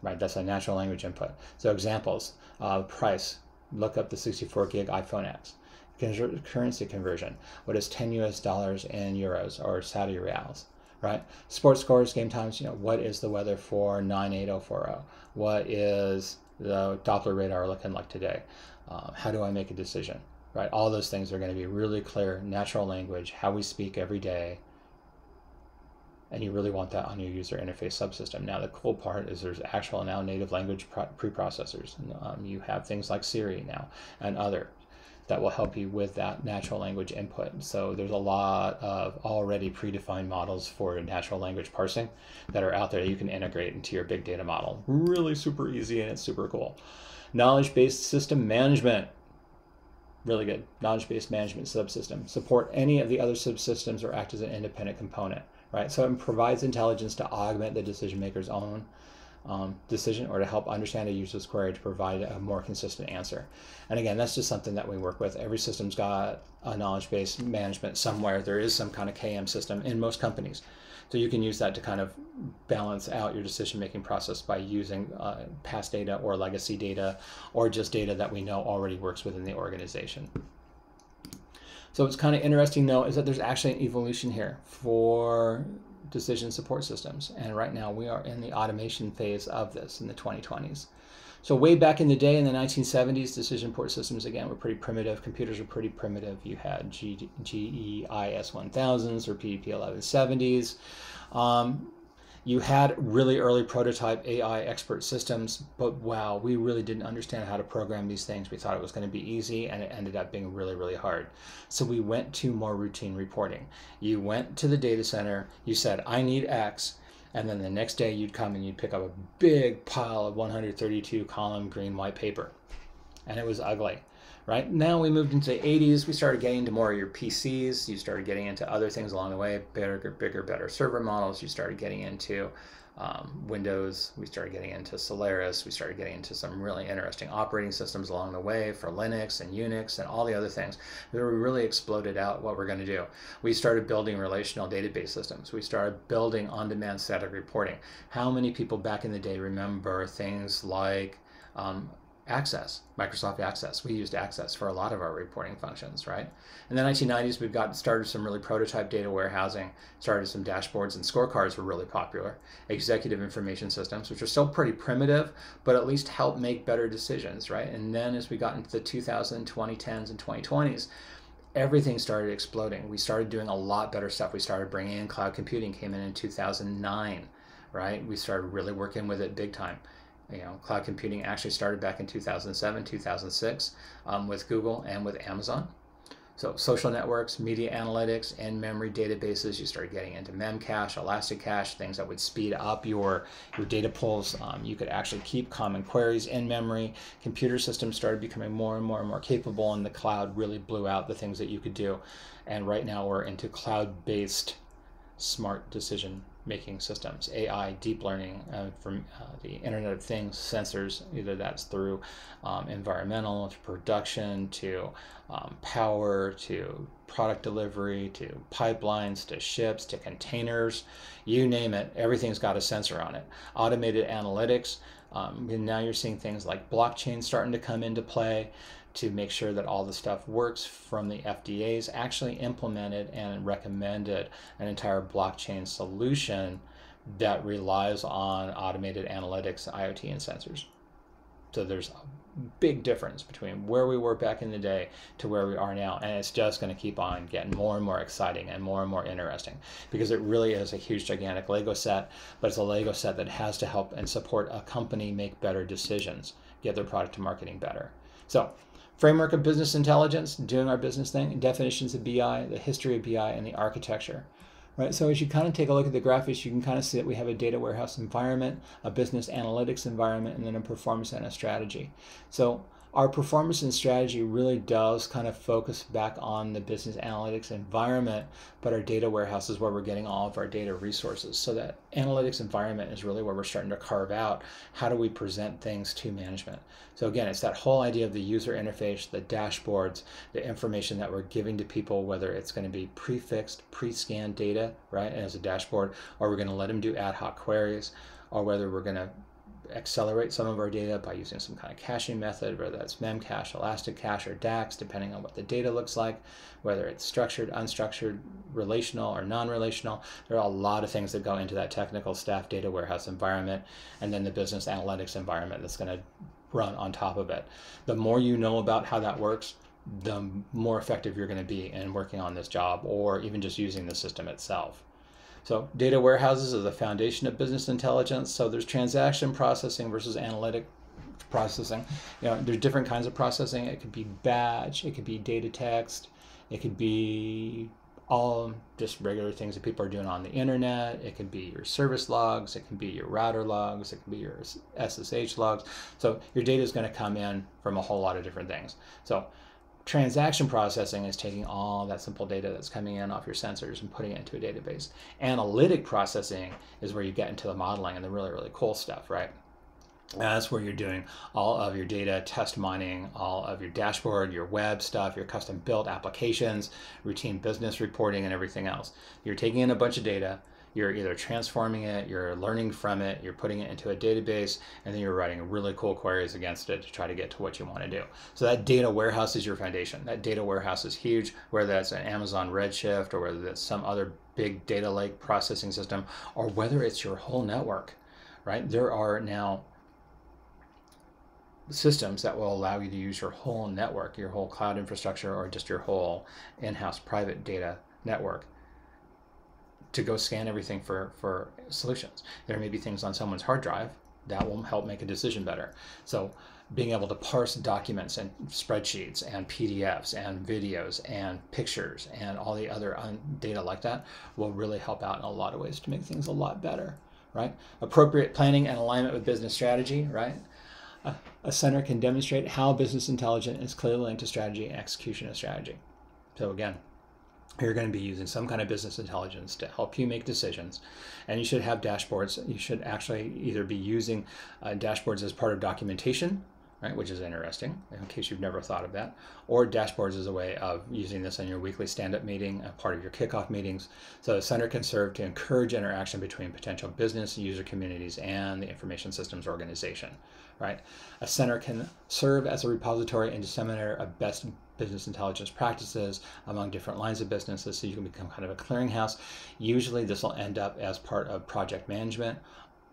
Right, that's a natural language input. So examples, uh, price, look up the 64 gig iPhone X. Currency conversion, what is 10 US dollars in euros or Saudi riyals? Right? Sports scores, game times, you know, what is the weather for 98040? What is the Doppler radar looking like today? Um, how do I make a decision, right? All those things are going to be really clear, natural language, how we speak every day. And you really want that on your user interface subsystem. Now, the cool part is there's actual now native language preprocessors. Um, you have things like Siri now and other that will help you with that natural language input. So there's a lot of already predefined models for natural language parsing that are out there you can integrate into your big data model. Really super easy and it's super cool. Knowledge-based system management. Really good. Knowledge-based management subsystem. Support any of the other subsystems or act as an independent component, right? So it provides intelligence to augment the decision maker's own um, decision or to help understand a user's query to provide a more consistent answer. And again, that's just something that we work with. Every system's got a knowledge base management somewhere. There is some kind of KM system in most companies. So you can use that to kind of balance out your decision making process by using uh, past data or legacy data or just data that we know already works within the organization. So what's kind of interesting though is that there's actually an evolution here for decision support systems. And right now we are in the automation phase of this in the 2020s. So way back in the day in the 1970s, decision support systems again were pretty primitive. Computers were pretty primitive. You had G, GEIS 1000s or PDP 1170s. Um, you had really early prototype AI expert systems, but wow, we really didn't understand how to program these things. We thought it was going to be easy, and it ended up being really, really hard. So we went to more routine reporting. You went to the data center, you said, I need X, and then the next day you'd come and you'd pick up a big pile of 132 column green white paper. And it was ugly right? Now we moved into the 80s. We started getting into more of your PCs. You started getting into other things along the way, bigger, bigger, better server models. You started getting into um, Windows. We started getting into Solaris. We started getting into some really interesting operating systems along the way for Linux and Unix and all the other things. We really exploded out what we're going to do. We started building relational database systems. We started building on-demand static reporting. How many people back in the day remember things like um, Access, Microsoft Access. We used Access for a lot of our reporting functions, right? In the 1990s, we've got started some really prototype data warehousing, started some dashboards and scorecards were really popular. Executive information systems, which are still pretty primitive, but at least help make better decisions, right? And then as we got into the 2000s, 2010s, and 2020s, everything started exploding. We started doing a lot better stuff. We started bringing in cloud computing, came in in 2009, right? We started really working with it big time you know, cloud computing actually started back in 2007, 2006 um, with Google and with Amazon. So social networks, media analytics, in-memory databases, you started getting into Memcache, Elasticache, things that would speed up your, your data pulls. Um, you could actually keep common queries in memory. Computer systems started becoming more and more and more capable and the cloud really blew out the things that you could do. And right now we're into cloud-based smart decision making systems, AI, deep learning uh, from uh, the Internet of Things sensors, either that's through um, environmental to production to um, power to product delivery to pipelines to ships to containers, you name it, everything's got a sensor on it. Automated analytics, um, and now you're seeing things like blockchain starting to come into play to make sure that all the stuff works from the FDA's actually implemented and recommended an entire blockchain solution that relies on automated analytics, IoT, and sensors. So there's a big difference between where we were back in the day to where we are now. And it's just going to keep on getting more and more exciting and more and more interesting because it really is a huge, gigantic Lego set, but it's a Lego set that has to help and support a company make better decisions, get their product to marketing better. So Framework of business intelligence, doing our business thing, definitions of BI, the history of BI, and the architecture. Right, so as you kind of take a look at the graphics, you can kind of see that we have a data warehouse environment, a business analytics environment, and then a performance and a strategy. So our performance and strategy really does kind of focus back on the business analytics environment, but our data warehouse is where we're getting all of our data resources. So that analytics environment is really where we're starting to carve out how do we present things to management. So again, it's that whole idea of the user interface, the dashboards, the information that we're giving to people, whether it's going to be prefixed, pre-canned data, right, as a dashboard, or we're going to let them do ad hoc queries, or whether we're going to accelerate some of our data by using some kind of caching method, whether that's Memcache, Elasticache, or DAX, depending on what the data looks like, whether it's structured, unstructured, relational, or non-relational. There are a lot of things that go into that technical staff data warehouse environment, and then the business analytics environment that's going to run on top of it. The more you know about how that works, the more effective you're going to be in working on this job or even just using the system itself. So data warehouses are the foundation of business intelligence. So there's transaction processing versus analytic processing. You know, there's different kinds of processing. It could be batch, it could be data text, it could be all just regular things that people are doing on the internet. It could be your service logs, it can be your router logs, it can be your SSH logs. So your data is going to come in from a whole lot of different things. So Transaction processing is taking all that simple data that's coming in off your sensors and putting it into a database. Analytic processing is where you get into the modeling and the really, really cool stuff, right? That's where you're doing all of your data text mining, all of your dashboard, your web stuff, your custom built applications, routine business reporting, and everything else. You're taking in a bunch of data, you're either transforming it, you're learning from it, you're putting it into a database, and then you're writing really cool queries against it to try to get to what you want to do. So that data warehouse is your foundation. That data warehouse is huge, whether that's an Amazon Redshift or whether that's some other big data lake processing system, or whether it's your whole network, right? There are now systems that will allow you to use your whole network, your whole cloud infrastructure, or just your whole in-house private data network to go scan everything for, for solutions. There may be things on someone's hard drive that will help make a decision better. So being able to parse documents and spreadsheets and PDFs and videos and pictures and all the other um, data like that will really help out in a lot of ways to make things a lot better, right? Appropriate planning and alignment with business strategy, right? A, a center can demonstrate how business intelligence is clearly linked to strategy and execution of strategy. So again, you're going to be using some kind of business intelligence to help you make decisions. And you should have dashboards. You should actually either be using uh, dashboards as part of documentation, right, which is interesting in case you've never thought of that, or dashboards as a way of using this in your weekly stand-up meeting, a part of your kickoff meetings. So the center can serve to encourage interaction between potential business user communities and the information systems organization, right? A center can serve as a repository and disseminator of best business intelligence practices among different lines of businesses so you can become kind of a clearinghouse. Usually this will end up as part of project management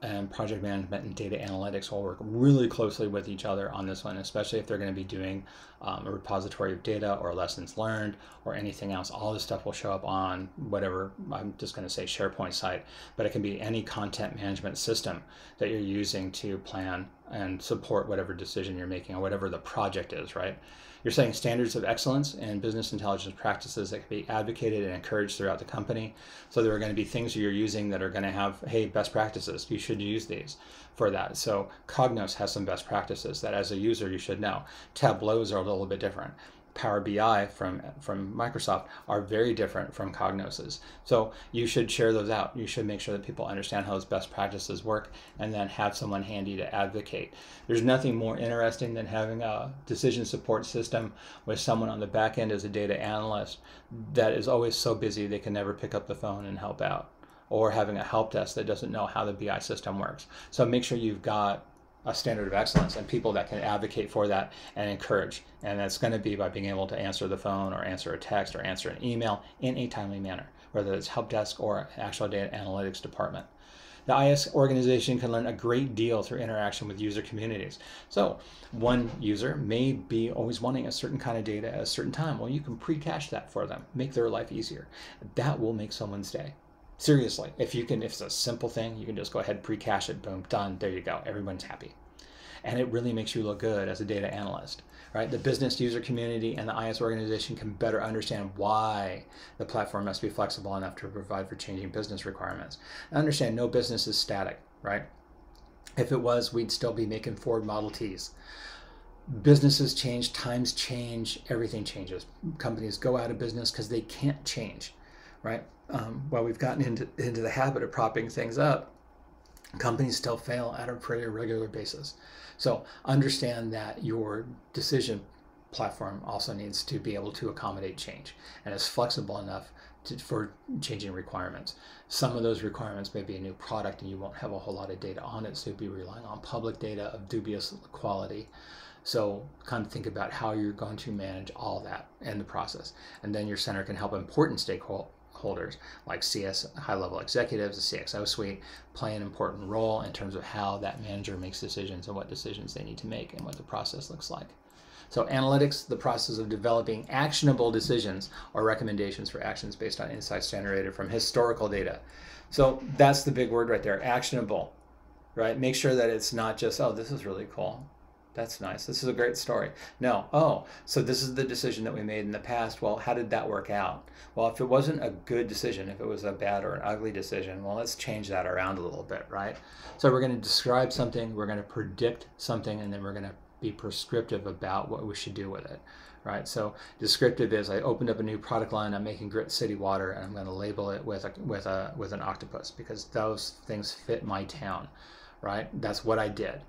and project management and data analytics will work really closely with each other on this one, especially if they're going to be doing um, a repository of data or lessons learned or anything else. All this stuff will show up on whatever, I'm just going to say SharePoint site, but it can be any content management system that you're using to plan and support whatever decision you're making or whatever the project is, right? You're setting standards of excellence and business intelligence practices that can be advocated and encouraged throughout the company. So there are going to be things you're using that are going to have, hey, best practices. You should use these for that. So Cognos has some best practices that as a user you should know. Tableaus are a little bit different. Power BI from from Microsoft are very different from Cognos's. So you should share those out. You should make sure that people understand how those best practices work and then have someone handy to advocate. There's nothing more interesting than having a decision support system with someone on the back end as a data analyst that is always so busy they can never pick up the phone and help out or having a help desk that doesn't know how the BI system works. So make sure you've got a standard of excellence and people that can advocate for that and encourage. And that's going to be by being able to answer the phone or answer a text or answer an email in a timely manner, whether it's help desk or actual data analytics department. The IS organization can learn a great deal through interaction with user communities. So one user may be always wanting a certain kind of data at a certain time. Well, you can pre-cache that for them, make their life easier. That will make someone's day. Seriously, if you can, if it's a simple thing, you can just go ahead, pre-cache it, boom, done, there you go. Everyone's happy. And it really makes you look good as a data analyst, right? The business user community and the IS organization can better understand why the platform must be flexible enough to provide for changing business requirements. understand no business is static, right? If it was, we'd still be making Ford Model Ts. businesses change, times change, everything changes. Companies go out of business because they can't change, right? Um, while we've gotten into, into the habit of propping things up, companies still fail at a pretty regular basis. So understand that your decision platform also needs to be able to accommodate change and is flexible enough to, for changing requirements. Some of those requirements may be a new product and you won't have a whole lot of data on it, so you'll be relying on public data of dubious quality. So kind of think about how you're going to manage all that in the process. And then your center can help important stakeholders like CS high level executives, the CXO suite play an important role in terms of how that manager makes decisions and what decisions they need to make and what the process looks like. So analytics, the process of developing actionable decisions or recommendations for actions based on insights generated from historical data. So that's the big word right there, actionable, right? Make sure that it's not just, oh, this is really cool. That's nice. This is a great story. No, oh, so this is the decision that we made in the past. Well, how did that work out? Well, if it wasn't a good decision, if it was a bad or an ugly decision, well, let's change that around a little bit, right? So we're going to describe something, we're going to predict something, and then we're going to be prescriptive about what we should do with it, right? So descriptive is I opened up a new product line. I'm making Grit City water, and I'm going to label it with a with a with an octopus because those things fit my town, right? That's what I did.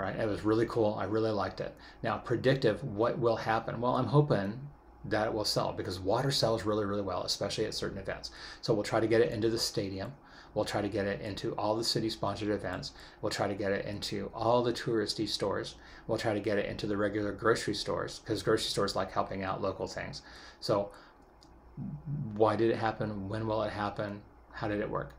Right, it was really cool. I really liked it. Now, predictive, what will happen? Well, I'm hoping that it will sell because water sells really, really well, especially at certain events. So we'll try to get it into the stadium. We'll try to get it into all the city sponsored events. We'll try to get it into all the touristy stores. We'll try to get it into the regular grocery stores because grocery stores like helping out local things. So, why did it happen? When will it happen? How did it work?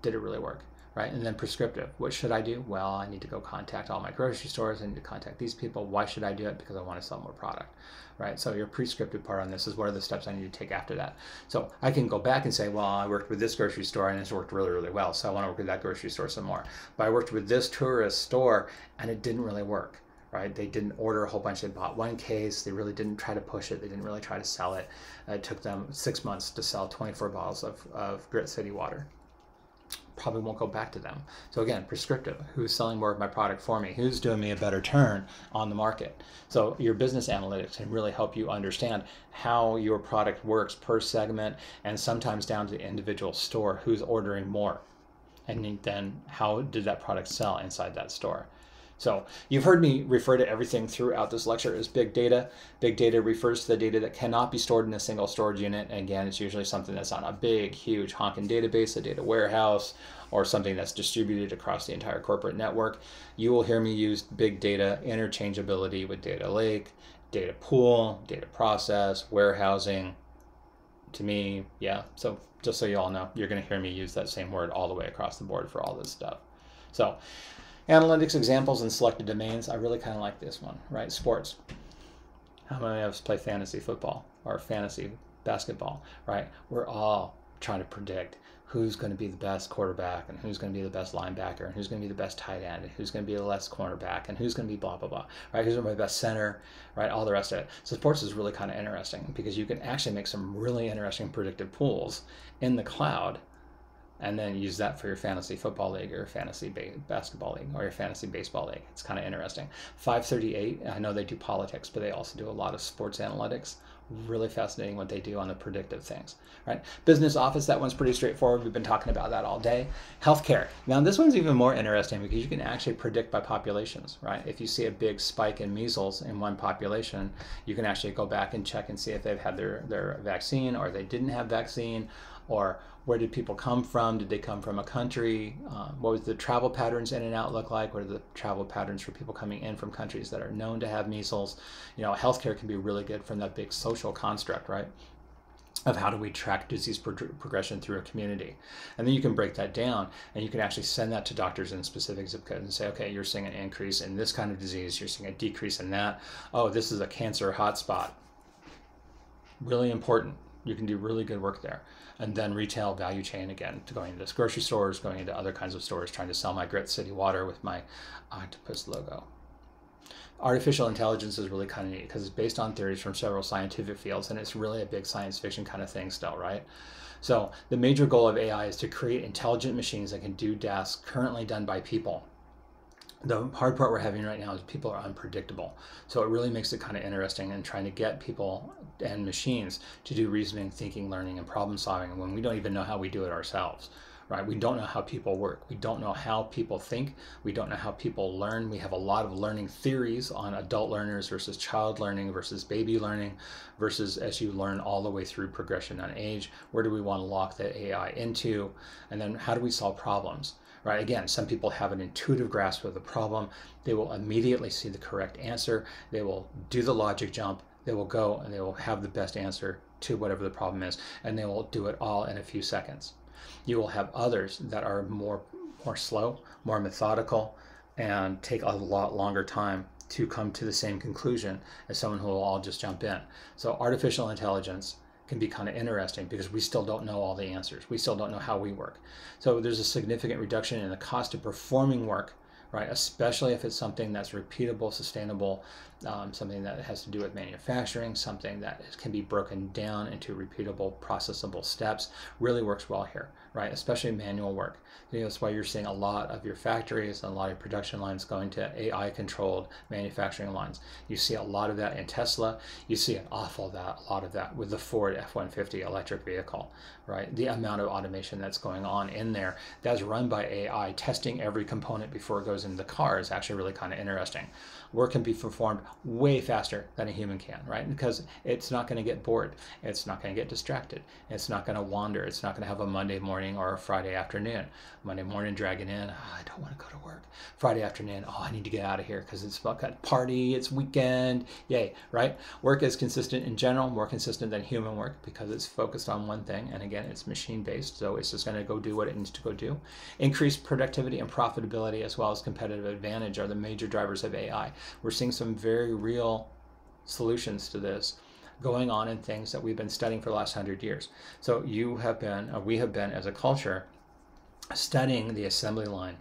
Did it really work? Right? And then prescriptive. What should I do? Well, I need to go contact all my grocery stores. I need to contact these people. Why should I do it? Because I want to sell more product, right? So your prescriptive part on this is what are the steps I need to take after that. So I can go back and say, well, I worked with this grocery store and it's worked really, really well. So I want to work with that grocery store some more. But I worked with this tourist store and it didn't really work. Right? They didn't order a whole bunch. They bought one case. They really didn't try to push it. They didn't really try to sell it. It took them six months to sell 24 bottles of, of Grit City water probably won't go back to them. So again, prescriptive. Who's selling more of my product for me? Who's doing me a better turn on the market? So your business analytics can really help you understand how your product works per segment and sometimes down to the individual store who's ordering more. And then how did that product sell inside that store? So you've heard me refer to everything throughout this lecture as big data. Big data refers to the data that cannot be stored in a single storage unit. And again, it's usually something that's on a big, huge honking database, a data warehouse, or something that's distributed across the entire corporate network. You will hear me use big data interchangeability with data lake, data pool, data process, warehousing. To me, yeah. So just so you all know, you're going to hear me use that same word all the way across the board for all this stuff. So Analytics examples and selected domains. I really kind of like this one, right? Sports. How many of us play fantasy football or fantasy basketball, right? We're all trying to predict who's going to be the best quarterback and who's going to be the best linebacker and who's going to be the best tight end and who's going to be the best cornerback and who's going to be blah blah blah right who's going to be the best center right all the rest of it so sports is really kind of interesting because you can actually make some really interesting predictive pools in the cloud and then use that for your fantasy football league or fantasy ba- basketball league or your fantasy baseball league. It's kind of interesting. 538, I know they do politics, but they also do a lot of sports analytics. Really fascinating what they do on the predictive things, right? Business office, that one's pretty straightforward. We've been talking about that all day. Healthcare. Now, this one's even more interesting because you can actually predict by populations, right? If you see a big spike in measles in one population, you can actually go back and check and see if they've had their, their vaccine or they didn't have vaccine or where did people come from? Did they come from a country? Uh, what was the travel patterns in and out look like? What are the travel patterns for people coming in from countries that are known to have measles? You know, healthcare can be really good from that big social construct, right? Of how do we track disease pro- progression through a community, and then you can break that down, and you can actually send that to doctors in specific zip codes and say, okay, you're seeing an increase in this kind of disease, you're seeing a decrease in that. Oh, this is a cancer hotspot. Really important. You can do really good work there and then retail value chain again to going into grocery stores, going into other kinds of stores, trying to sell my Grit City water with my octopus logo. Artificial intelligence is really kind of neat because it's based on theories from several scientific fields and it's really a big science fiction kind of thing still, right? So the major goal of AI is to create intelligent machines that can do tasks currently done by people the hard part we're having right now is people are unpredictable. So it really makes it kind of interesting and in trying to get people and machines to do reasoning, thinking, learning, and problem solving when we don't even know how we do it ourselves. Right? We don't know how people work. We don't know how people think. We don't know how people learn. We have a lot of learning theories on adult learners versus child learning versus baby learning versus as you learn all the way through progression on age. Where do we want to lock the AI into? And then how do we solve problems? Right? Again, some people have an intuitive grasp of the problem. They will immediately see the correct answer. They will do the logic jump. They will go and they will have the best answer to whatever the problem is, and they will do it all in a few seconds. You will have others that are more more slow, more methodical, and take a lot longer time to come to the same conclusion as someone who will all just jump in. So artificial intelligence can be kind of interesting because we still don't know all the answers. We still don't know how we work. So there's a significant reduction in the cost of performing work, right? Especially if it's something that's repeatable, sustainable, um, something that has to do with manufacturing, something that can be broken down into repeatable, processable steps, really works well here, right? Especially manual work. You know, that's why you're seeing a lot of your factories and a lot of production lines going to AI controlled manufacturing lines. You see a lot of that in Tesla. You see an awful that, a lot of that with the Ford F 150 electric vehicle, right? The amount of automation that's going on in there that's run by AI, testing every component before it goes into the car is actually really kind of interesting work can be performed way faster than a human can, right? Because it's not going to get bored. It's not going to get distracted. It's not going to wander. It's not going to have a Monday morning or a Friday afternoon. Monday morning dragging in, oh, I don't want to go to work. Friday afternoon, oh, I need to get out of here because it's about party, it's weekend, yay, right? Work is consistent in general, more consistent than human work because it's focused on one thing. And again, it's machine based, so it's just going to go do what it needs to go do. Increased productivity and profitability as well as competitive advantage are the major drivers of AI. We're seeing some very real solutions to this going on in things that we've been studying for the last hundred years. So you have been, uh, we have been as a culture, studying the assembly line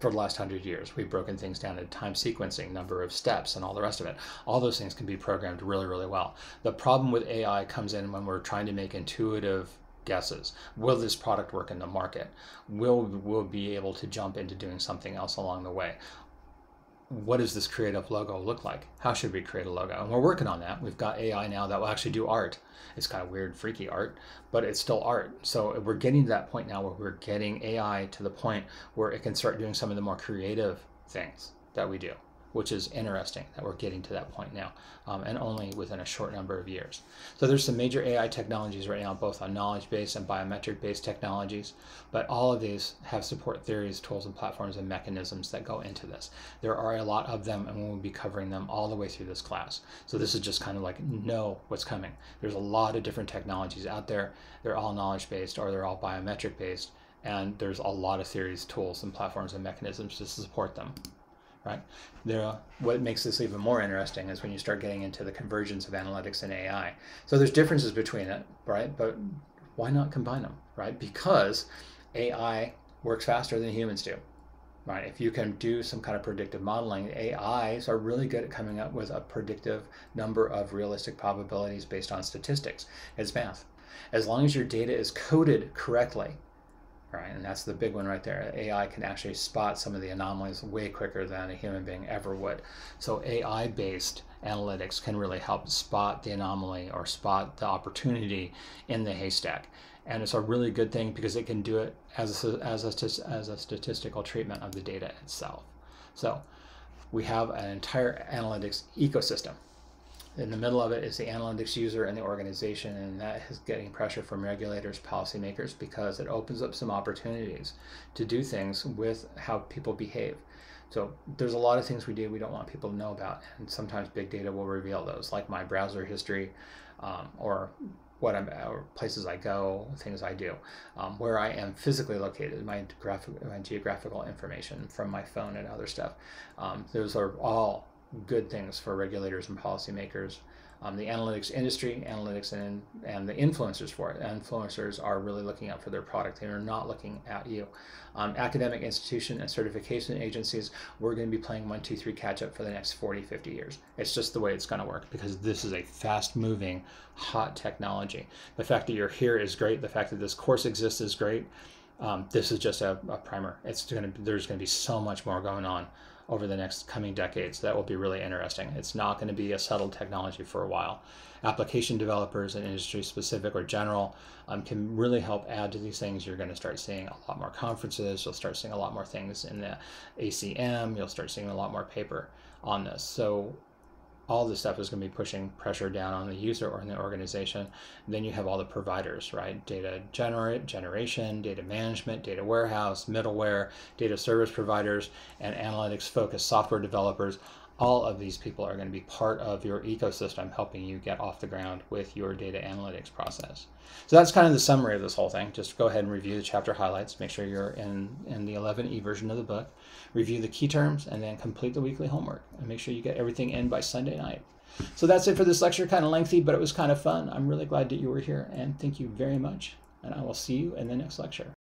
for the last hundred years. We've broken things down into time sequencing, number of steps, and all the rest of it. All those things can be programmed really, really well. The problem with AI comes in when we're trying to make intuitive guesses. Will this product work in the market? Will we'll be able to jump into doing something else along the way? What does this creative logo look like? How should we create a logo? And we're working on that. We've got AI now that will actually do art. It's kind of weird, freaky art, but it's still art. So we're getting to that point now where we're getting AI to the point where it can start doing some of the more creative things that we do which is interesting that we're getting to that point now, um, and only within a short number of years. So there's some major AI technologies right now, both on knowledge-based and biometric-based technologies, but all of these have support theories, tools, and platforms and mechanisms that go into this. There are a lot of them, and we'll be covering them all the way through this class. So this is just kind of like know what's coming. There's a lot of different technologies out there. They're all knowledge-based or they're all biometric-based, and there's a lot of theories, tools, and platforms and mechanisms to support them right? There, what makes this even more interesting is when you start getting into the convergence of analytics and AI. So there's differences between it, right? But why not combine them, right? Because AI works faster than humans do, right? If you can do some kind of predictive modeling, AIs are really good at coming up with a predictive number of realistic probabilities based on statistics. It's math. As long as your data is coded correctly, right? And that's the big one right there. AI can actually spot some of the anomalies way quicker than a human being ever would. So AI-based analytics can really help spot the anomaly or spot the opportunity in the haystack. And it's a really good thing because it can do it as a, as a, as a statistical treatment of the data itself. So we have an entire analytics ecosystem in the middle of it is the analytics user and the organization, and that is getting pressure from regulators, policymakers, because it opens up some opportunities to do things with how people behave. So there's a lot of things we do we don't want people to know about, and sometimes big data will reveal those, like my browser history, um, or what I'm, or places I go, things I do, um, where I am physically located, my, graphic, my geographical information from my phone and other stuff. Um, those are all good things for regulators and policymakers. Um, the analytics industry, analytics and, and the influencers for it. Influencers are really looking out for their product. They are not looking at you. Um, academic institution and certification agencies, we're going to be playing one, two, three catch up for the next 40, 50 years. It's just the way it's going to work because this is a fast moving, hot technology. The fact that you're here is great. The fact that this course exists is great. Um, this is just a, a primer. It's going to, there's going to be so much more going on over the next coming decades. That will be really interesting. It's not going to be a settled technology for a while. Application developers and industry specific or general um, can really help add to these things. You're going to start seeing a lot more conferences. You'll start seeing a lot more things in the ACM. You'll start seeing a lot more paper on this. So all this stuff is going to be pushing pressure down on the user or in the organization. Then you have all the providers, right? Data generate, generation, data management, data warehouse, middleware, data service providers, and analytics focused software developers. All of these people are going to be part of your ecosystem helping you get off the ground with your data analytics process. So that's kind of the summary of this whole thing. Just go ahead and review the chapter highlights. Make sure you're in, in the 11e version of the book. Review the key terms and then complete the weekly homework. And make sure you get everything in by Sunday night. So that's it for this lecture. Kind of lengthy, but it was kind of fun. I'm really glad that you were here and thank you very much. And I will see you in the next lecture.